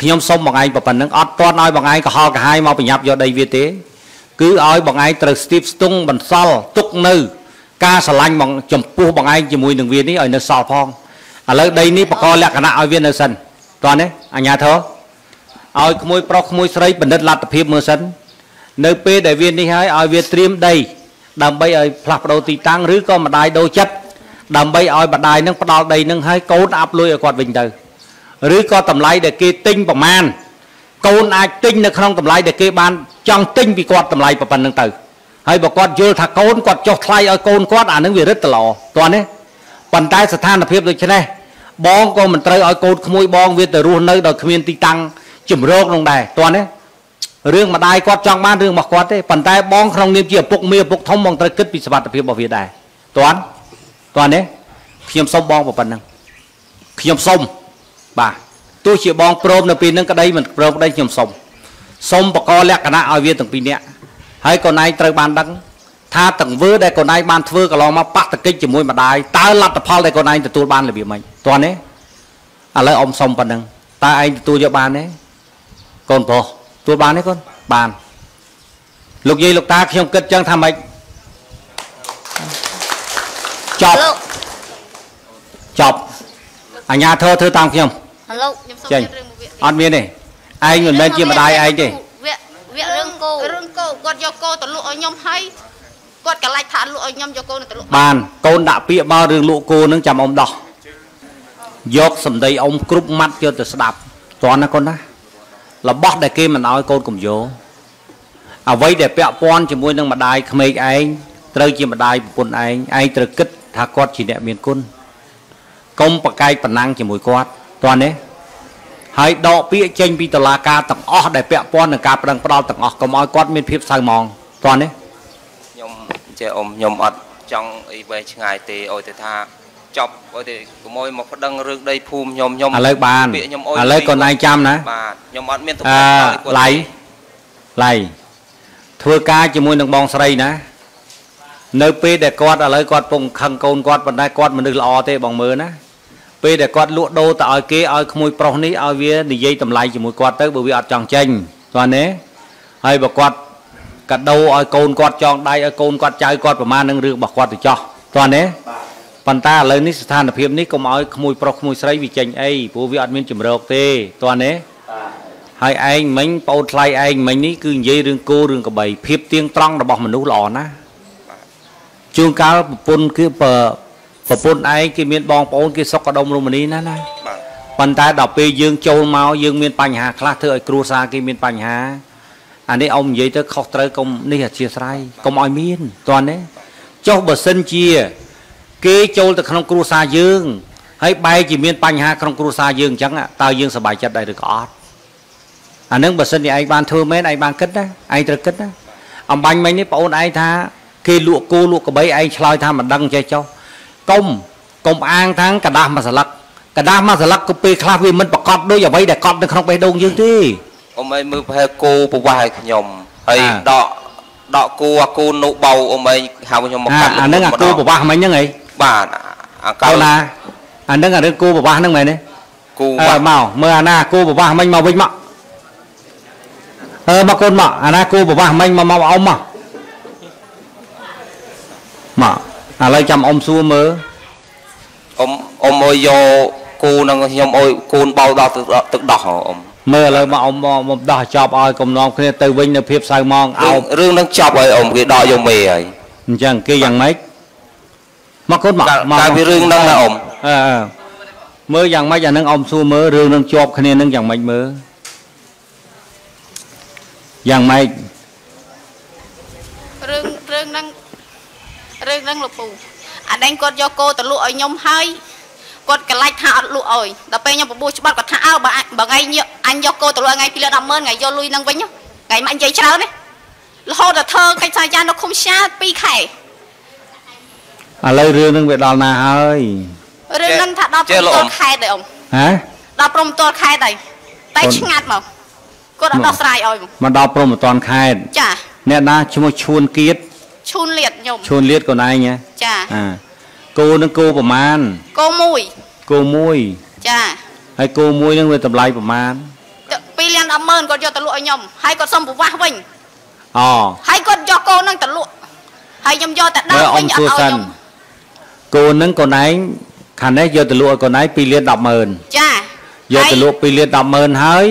ខ្ញុំសុំបងឯងប៉ុណ្្នឹងអត់ទាន់ឲ្យបងឯងកុហកកាហាយមកប្រញាប់យកដីវាទេ គឺឲ្យបងឯងត្រូវស្ទាបស្ទង់បន្សល់ទុកនៅ ការស្រឡាញ់បងចំពោះបងឯងជាមួយនឹងវានេះឲ្យនៅសល់ផងឥឡូវដីនេះបកលក្ខណៈឲ្យវានៅសិនតើនេះអញ្ញាធរ ឲ្យក្មួយប្រុសក្មួយស្រីបណ្ឌិតលទ្ធភាពមើលសិននៅពេលដែលវានេះហើយឲ្យវាត្រៀមដី ដើម្បីឲ្យផ្លាស់ប្ដូរទីតាំងឬក៏ម្ដាយដូរចិត្តដើម្បីឲ្យម្ដាយនឹងផ្ដាល់ដីនឹងឲ្យកូនអាប់លុយឲ្យគាត់វិញទៅឬក៏តម្លៃដែលគេទិញប្រមាណកូនអាចទិញនៅក្នុងតម្លៃដែលគេបានចង់ទិញពីគាត់តម្លៃប៉ុណ្្នឹងទៅហើយបើគាត់យល់ថាកូនគាត់ចុះថ្លៃឲ្យកូនគាត់អានឹងវារឹតតល្អតើនេះប៉ុន្តែស្ថានភាពដូចនេះបងក៏មិនត្រូវឲ្យកូនក្មួយបងវាទៅរស់នៅដោយគ្មានទីតាំង ជំរកនោះដែរតើនេះរឿងម្ដាយគាត់ចង់បានរឿងរបស់គាត់ទេប៉ុន្តែបងក្នុងនាមជាឪពុកមាឪពុកធំបងត្រូវគិតពីសុខភាពរបស់វាដែរតាន់តាន់ទេខ្ញុំសុំបងប៉ុណ្ណឹងខ្ញុំសុំបាទទោះជាបងព្រមនៅពេលហ្នឹងក្តីមិនព្រមក្តីខ្ញុំសុំសុំបកលក្ខណៈឲ្យវាទាំងពីរនាក់ហើយកូនឯងត្រូវបានដឹងថាតង្វើដែលកូនឯងបានធ្វើកន្លងមកបតកិច្ចជាមួយម្ដាយតើលទ្ធផលដែលកូនឯងទទួលបានរបៀបម៉េចតាន់ទេឥឡូវអ៊ំសុំប៉ុណ្ណឹងតើឯងទទួលយកបានទេ កូនប្រុសទទួលបានទេកូនបានលោកយាយលោកតាខ្ញុំគិតចឹងថាម៉េចចប់លោកចប់អញ្ញាធរធ្វើតាមខ្ញុំលោកខ្ញុំសុំចេញនិយាយរឿងមួយវាអត់មានទេឯងមិនមែនជាម្ដាយឯងទេវគ្គវគ្គរឿងគោរឿងគោគាត់យកគោទៅលក់ឲ្យខ្ញុំហើយគាត់កន្លាច់ថាលក់ឲ្យខ្ញុំយកគោទៅលក់បានកូនដាក់ពាក្យមករឿងលក់គោនឹងចាំអ៊ំដោះយកសម្ដីអ៊ំគ្រប់ម៉ាត់យកទៅស្ដាប់តើណាកូនណា របស់ដែលគេមិនឲ្យកូនកុំយកអ្វីដែលពាក់ព័ន្ធជាមួយនឹងម្ដាយក្មេកឯងត្រូវជាម្ដាយប្រពន្ធឯងឯងត្រូវគិតថាគាត់ជាអ្នកមានគុណកុំប្រកែកប្រណាំងជាមួយគាត់តើនេះហើយដកពាក្យចេញពីតុលាការទាំងអស់ដែលពាក់ព័ន្ធនឹងការប្តឹងផ្ដាល់ទាំងអស់កុំឲ្យគាត់មានភាពសៅហ្មងតើនេះខ្ញុំចេះអ៊ំខ្ញុំអត់ចង់អីវែងឆ្ងាយទេអុយទៅថា ចប់អុយទៅកុំអុយមកប្តឹងរឿងដីភូមិខ្ញុំខ្ញុំឥឡូវបានពាក្យខ្ញុំអុយឥឡូវកូនឯងចាំណាបាទខ្ញុំអត់មានទំអឺនួលខុសគាត់ឡៃឡៃធ្វើការជាមួយនឹងបងស្រីណា នៅពេលដែលគាត់ឥឡូវគាត់ពងខឹងកូនគាត់ប៉ុន្តែគាត់មនុស្សល្អទេបងមើលណាពេលដែលគាត់លក់ដូរទៅឲ្យគេឲ្យក្មួយប្រុសនេះឲ្យវានិយាយតម្លៃជាមួយគាត់ទៅបើវាអត់ចង់ចេញតើណាហើយបើគាត់កាដូឲ្យកូនគាត់ចងដៃឲ្យកូនគាត់ចៅគាត់ប្រមាណនឹងរឿងរបស់គាត់ទៅចោះតើណាប៉ុ ន្តែឥឡូវនេះស្ថានភាពនេះកុំឲ្យក្មួយប្រុសក្មួយស្រីវាចេញអីព្រោះវាអត់មានជំរកទេតើណាហើយឯងមិញប្អូនថ្លៃឯងមិញនេះគឺនិយាយរឿងគោរឿងកបីភាពទៀងត្រង់របស់មនុស្សល្អណាស់ជួនកាលប្រពន្ធគឺប្រប្រពន្ធឯងគេមានបងប្អូនគេសុខកដុមរមនីណាស់ណាបាទប៉ុន្តែដល់ពេលយើងចូលមកយើងមានបញ្ហាខ្លះធ្វើឲ្យគ្រួសារគេមានបញ្ហាអានេះអ៊ំនិយាយទៅខុសត្រូវកុំនេះអធិស្ឋាយកុំឲ្យមានតើណាចុះបើសិនជា គេចូលទៅក្នុងគ្រួសារយើងហើយបែរជាមានបញ្ហាក្នុងគ្រួសារយើងអញ្ចឹងតើយើងសប្បាយចិត្តដែរឬក៏អត់ អានឹងបើសិនជាឯងបានធ្វើមែនឯងបានគិតណាឯងត្រូវគិតណាអំបញ្ញមិញនេះបងអូនឯងថាគេលក់គោលក់ក្របីឯងឆ្លើយថាមិនដឹងចេះចុះកុំកុំអាងថាងกระดาษមួយស្លឹកกระดาษមួយស្លឹកក៏ពេលខ្លះវាមិនប្រកបដូចអ្វីដែលកត់នៅក្នុងបេះដូងយើងទេ អ៊ំអីមើលប្រហែលគោប្រវាស់ឲ្យខ្ញុំហើយ អា ដកដកគោអាគោនៅបៅអ៊ំអីហៅខ្ញុំមក អា កាត់ អានឹងអាគោប្រវាស់មិញហ្នឹងអី បាទអាកៅកៅណាអានឹងអារឿងគោប្រវាស់ហ្នឹងមែនទេគោអឺបាទមកមើលអាណាគោប្រវាស់មិញមកវិញមកអឺមកកូនមកអាណាគោប្រវាស់មិញមកមកអ៊ំមកមកឥឡូវចាំអ៊ំសួរមើលអ៊ំអ៊ំអុយយកគោនឹងខ្ញុំអុយកូនបៅដល់ទឹកទឹកដោះអ៊ំមើលឥឡូវមកអ៊ំមកមកដោះចប់ឲ្យកំណងគ្នាទៅវិញនៅភាពសៅម៉ងអោរឿងបរឿងនឹងចប់ហើយអ៊ំគេដកយកមេហើយអញ្ចឹងគេយ៉ាងម៉េច មកកូនមកកាលមកកាលពីរឿងហ្នឹងណាអ៊ំអឺអឺមើលយ៉ាងម៉េចអានឹងអ៊ំសួរមើលរឿងនឹងជាប់គ្នានឹងយ៉ាងម៉េចមើលយ៉ាងម៉េចរឿងរឿងហ្នឹងរឿងហ្នឹងលោកពូអាដែងគាត់យកគោទៅលក់ឲ្យខ្ញុំហើយគាត់កន្លាច់ថាអត់លក់ឲ្យដល់ពេលខ្ញុំបបួលច្បាប់គាត់ថាអើបើអញបើថ្ងៃញអញយកគោទៅលក់ថ្ងៃពីលើ100,000ថ្ងៃយកលុយហ្នឹងវិញថ្ងៃមិនអញនិយាយច្រើនទេរហូតដល់ធ្វើកិច្ចសន្យានៅឃុំផ្សា2ខែ ឥឡូវរឿងនឹងវាដល់ណាហើយរឿងហ្នឹងថាដល់ព្រមតលខេតទេអ៊ំហ៎ដល់ព្រមតលខេតហើយតែអូនឆ្ងាត់មកគាត់អត់ដោះស្រាយឲ្យមកមកដល់ព្រមមិនតាន់ខេតចាអ្នកណាឈ្មោះឈួនគៀតឈូនលៀតខ្ញុំឈួនលៀតកូនឯងហ៎ចាអាគោនឹងគោប្រមាណគោមួយគោមួយចាហើយគោមួយនឹងវាតម្លៃប្រមាណ2លាន100,000គាត់យកទៅលក់ឲ្យខ្ញុំហើយគាត់សុំប្រវាស់វិញអហើយគាត់យកគោនឹងទៅលក់ហើយខ្ញុំយកតែដើមើមលអ៊វិញំអត់សួរឲ្យសិខ្ញុំ នគោនឹងកូនឯងខាងនេះយកទៅលក់ឲ្យកូនឯង2លាន100000ចាយកទៅលក់2លាន100000ហើយ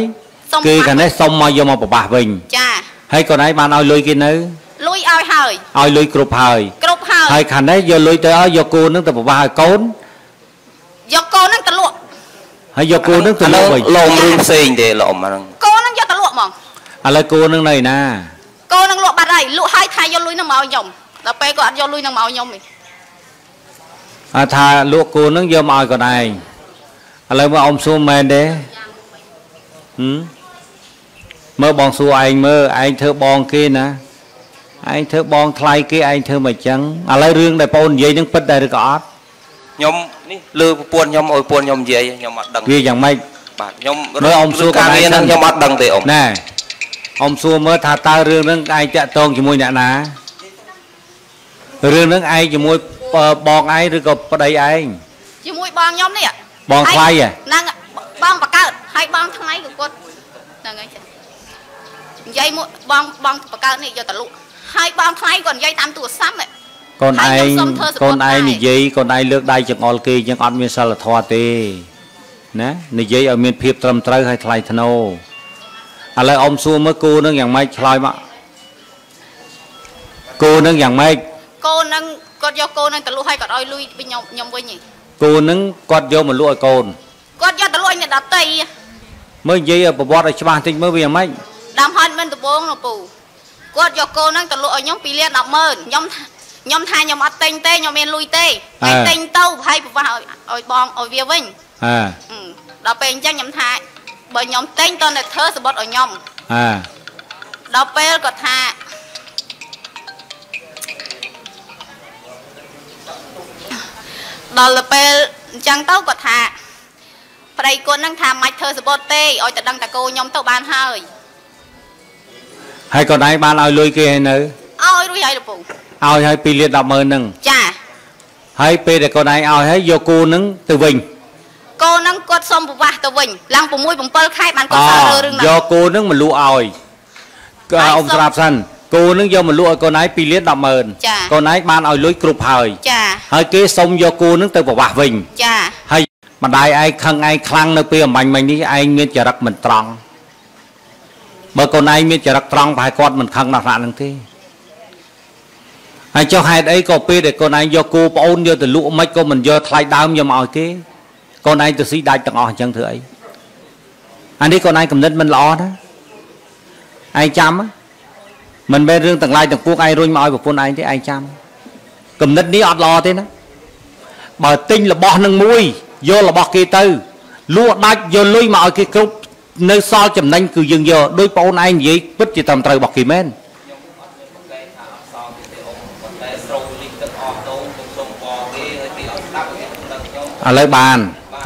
សុំគេប្រខាងវានេះស់សុំមកយកមកប្របាស់វិញចាហើយកូនឯងបានឲ្យលុយគេនៅលុយឲ្យហើយឲ្យលុយគ្រប់ហើយគ្រប់ហើយហើយខាងនេះយកលុយទៅឲ្យយកគោនឹងទៅប្របាស់ឲ្យកូនយកគោនឹងទៅលក់ហើយយកគោនឹងទៅលក់វិញលងរឿងផ្សេងទេលោកអ៊ំអាហ្នឹងគោនឹងយកទៅលក់ហ្មងឥឡូវគោនឹងនៅឯណាគោនឹងលក់បាត់ហើយលក់ហើយថាយកលុយនឹងមកឲ្យខ្ញុំដល់ពេលគាត់អត់យកលុយនឹងមកឲ្យខ្ញុំទេអា ថាលក់គោនឹងយកមកឲ្យកូនឯងឥឡូវមកអ៊ំសួរមែនទេហឹមមើលបងសួរឯងមើលឯងធ្វើបងគេណាឯងធ្វើបងថ្លៃគេឯងធ្វើមិនចឹងឥឡូវរឿងដែលបងនិយាយនឹងពិតដែរឬក៏អត់ខ្ញុំនេះលើប្រពន្ធខ្ញុំឲ្យប្រពន្ធខ្ញុំនិយាយខ្ញុំអត់ដឹងវាយ៉ាងម៉េចបាទខ្ញុំមើលអ៊ំសួរការងារកន្លែងសិនហ្នឹងខ្ញុំអត់ដឹងទេអ៊ំណែអ៊ំសួរមើលថាតើរឿងហ្នឹងឯងតាក់ទងជាមួយអ្នកណារឿងហ្នឹងឯងជាមួយអឺ បងឯងឬក៏ប្តីឯងជាមួយបងខ្ញុំនេះបងថ្លៃហ៎ហ្នឹងបងបកើតហើយបងថ្ងៃក៏គាត់ហ្នឹងហើយចានិយាយមួយបងបងបកើតនេះយកទៅលក់ហើយបងថ្ងៃគាត់និយាយតាមទូរស័ព្ទនេះកូនហើឯយងខ្ញុំសុំធ្វើសកូនពតដែរឯងនិយាយកូនឯងលើកដៃចង្អុលគេចឹងអត់មានសិលធម៌ទេណានិយាយឲ្យមានភាពត្រឹមត្រូវហើយថ្លៃថ្នូរឥឡូវអ៊ំសួរមើលគូនឹងយ៉ាងម៉េចឆ្លើយមកគូនឹងយ៉ាងម៉េចកូនហ្នឹង គាត់យកកូនហ្នឹងទៅលក់ហើយគាត់ឲ្យលុយវិញខ្ញុំខ្ញុំវិញហីគូនឹងគាត់យកមកលក់ឲ្យកូនគាត់យកទៅលក់ឲ្យអ្នកដតីមើលនិយាយឲ្យប្រវត្តិឲ្យច្បាស់តិចមើលវាយ៉ាងម៉េចដើមហត់មិនដំបងនោះពូគាត់យកកូនហ្នឹងទៅលក់ឲ្យខ្ញុំ2លាន100000ខ្ញុំខ្ញុំថាខ្ញុំអត់ទិញទេខ្ញុំមានលុយទេហើយទិញទៅហើយប្រវាស់ឲ្យឲ្យបងឲ្យវាវិញអើអឺដល់ពេលអញ្ចឹងខ្ញុំថាបើខ្ញុំទិញតើតែធ្វើសបុតឲ្យខ្ញុំអើដល់ពេលគាត់ថា ដល់ទៅពេលអញ្ចឹងទៅគាត់ថាប្តីគាត់ហ្នឹងថាមិនធ្វើសបុតទេឲ្យតែដឹងតែកូនខ្ញុំទៅបានហើយហើយកូនឯងបានឲ្យលុយគេហើយនៅឲ្យរួចហើយលពូឲ្យឲ្យ2លាន100000ហ្នឹងចាហើយពេលដែលកូនឯងឲ្យហើយយកគូនឹងទៅវិញកូនហ្នឹងគាត់សុំប្រវាស់ទៅវិញឡើង6 7ខែបានគាត់សើរើរឿងយហ្នឹងកគូនឹងមកលក់ឲ្យក៏ហើយអ៊ំសុំស្រាប់សិន គូនឹងយកមកលក់ឲ្យកូនឯង2លាន100000ចាកូនឯងបានឲ្យលុយគ្រប់ហើយចាហើយគេសុំយកគូនឹងទៅប្រវាស់វិញចាហើយម្ដាយឯងខឹងឯងខ្លាំងនៅពេលអំបញ្ញមិញនេះឯងមានចរិតមិនត្រង់បើកូនឯងមានចរិតត្រង់ប្រហែលគាត់មិនខឹងដល់ថ្នាក់ហ្នឹងទេហើយចុះហេតុអីក៏ពេលដែលកូនឯងយកគូប្អូនយកទៅលក់មិនក៏មិនយកថ្លៃដើមយកមកឲ្យគេកូនឯងទៅស៊ីដាច់ទាំងអស់អញ្ចឹងធ្វើអីអានេះកូនឯងកំណត់មិនល្អណាឯងចាំណា មិនមែនរឿងទាំងឡាយទាំងពួងឯងរុញមកឲ្យប្រពន្ធឯងទេឯងចាំកំណត់នេះអត់ល្អទេណាបើទិញរបស់នឹងមួយយករបស់គេទៅលក់ដាច់យកលុយមកឲ្យគេគ្រប់នៅសល់ចំណេញគឺយើងយកដោយបងឯងនិយាយពិតជាត្រឹមត្រូវរបស់គេមែនតែស្រូវលីកទឹកអស់ដូងខ្ញុំសុំបងគេហើយគេអត់ស្ដាប់គេដឹងខ្ញុំឥឡូវបាន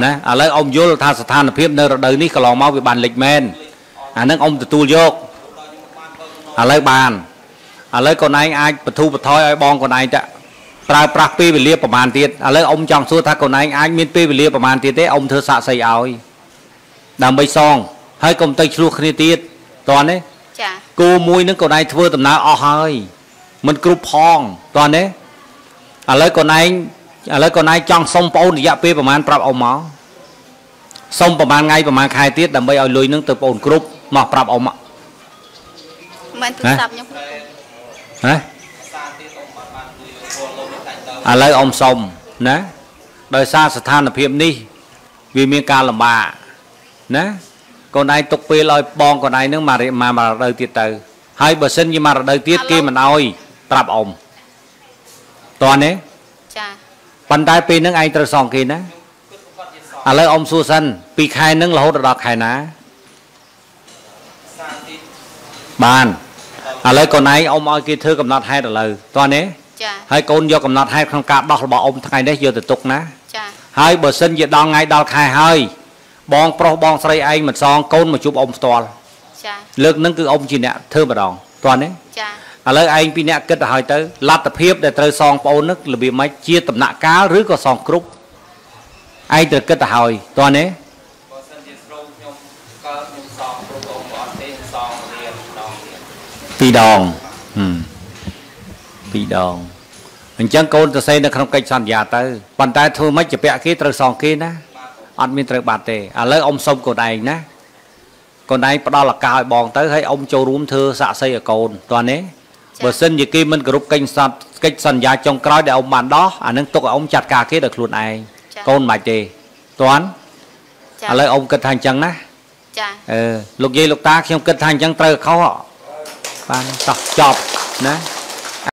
ណាឥឡូវអ៊ំយល់ថាស្ថានភាពនៅរដូវនេះកន្លងមកវាបានលិចមែនអានឹងអ៊ំទទួលយក ឥឡូវបានឥឡូវកូនឯងអាចបធូរបថយឲ្យបងកូនឯងតាប្រើប្រាស់ពេលវេលាប្រហែលទៀតឥឡូវអ៊ំចង់សួរថាកូនឯងអាចមានពេលវេលាប្រហែលទៀតទេអ៊ំធ្វើសាក់សីឲ្យដើម្បីសងហើយកុំទៅឆ្លោះគ្នាទៀតតោះទេចាគោមួយនឹងកូនឯងធ្វើដំណើរអស់ហើយមិនគ្រប់ផងតោះណាឥឡូវកូនឯងឥឡូវកូនឯងចង់សុំប្អូនរយៈពេលប្រហែលប្រាប់អ៊ំមកសុំប្រហែលថ្ងៃប្រហែលខែទៀតដើម្បីឲ្យលុយនឹងទៅប្អូនគ្រប់មកប្រាប់អ៊ំមក មិនទូរស័ព្ទខ្ញុំណាឥឡូវអ៊ំសុំណាដោយសារស្ថានភាពនេះវាមានការលំបាកណាកូនឯងទុកពេលឲ្យបងកូនឯងនឹងមករមករដូវទៀតទៅ ហើយបើសិនជាមករដូវទៀតគេមិនអោយប្រាប់អ៊ំតើណាចាប៉ុន្តែពេលហ្នឹងឯងត្រូវសងគេណាឥឡូវអ៊ំសួរសិនពីខែហ្នឹងរហូតដល់ខែណាបាន ឥឡូវកូនឯងអ៊ំឲ្យគេធ្វើកំណត់ហេតុឥឡូវតើណាចាហើយកូនយកកំណត់ហេតុក្នុងការដោះរបស់អ៊ំថ្ងៃនេះយកទៅទុកណាចាហើយបើសិនជាដល់ថ្ងៃដល់ខែហើយបងប្រុសបងស្រីឯងមិនសងកូនមកជួបអ៊ំផ្ទាល់ចាលើកហ្នឹងគឺអ៊ំជាអ្នកធ្វើម្ដងតើណាចាឥឡូវឯងពីអ្នកគិតទៅហើយទៅលទ្ធភាពដែលត្រូវសងប្អូននឹងរបៀបម៉េចជាដំណាក់កាលឬក៏សងគ្រប់ឯងត្រូវគិតទៅហើយតើណា 2ដង2ដងអញ្ចឹងកូនសរសេរនៅក្នុងកិច្ចសន្យាទៅប៉ុន្តែធ្វើម៉េចជាពាក់គេត្រូវសងគេណាអត់មានត្រូវបាត់ទេឥឡូវអ៊ំសុំកូនឯងណាកូនឯងផ្ដល់ឱកាសឲ្យបងទៅហើយអ៊ំចូលរួមធ្វើសាក់សីឲ្យកូនតោះនេះបើសិនជាគេមិនគោរពកិច្ចសន្យាកិច្ចសន្យាចុងក្រោយដែលអ៊ំបានដោះអានឹងទុកឲ្យអ៊ំចាត់ការគេដោយខ្លួនឯងកូនមិនបាច់ទេតន់ឥឡូវអ៊ំគិតថាអញ្ចឹងណាចាអឺលោកយាយលោកតាខ្ញុំគិតថាអញ្ចឹងត្រូវខុស បានតោះចប់ណា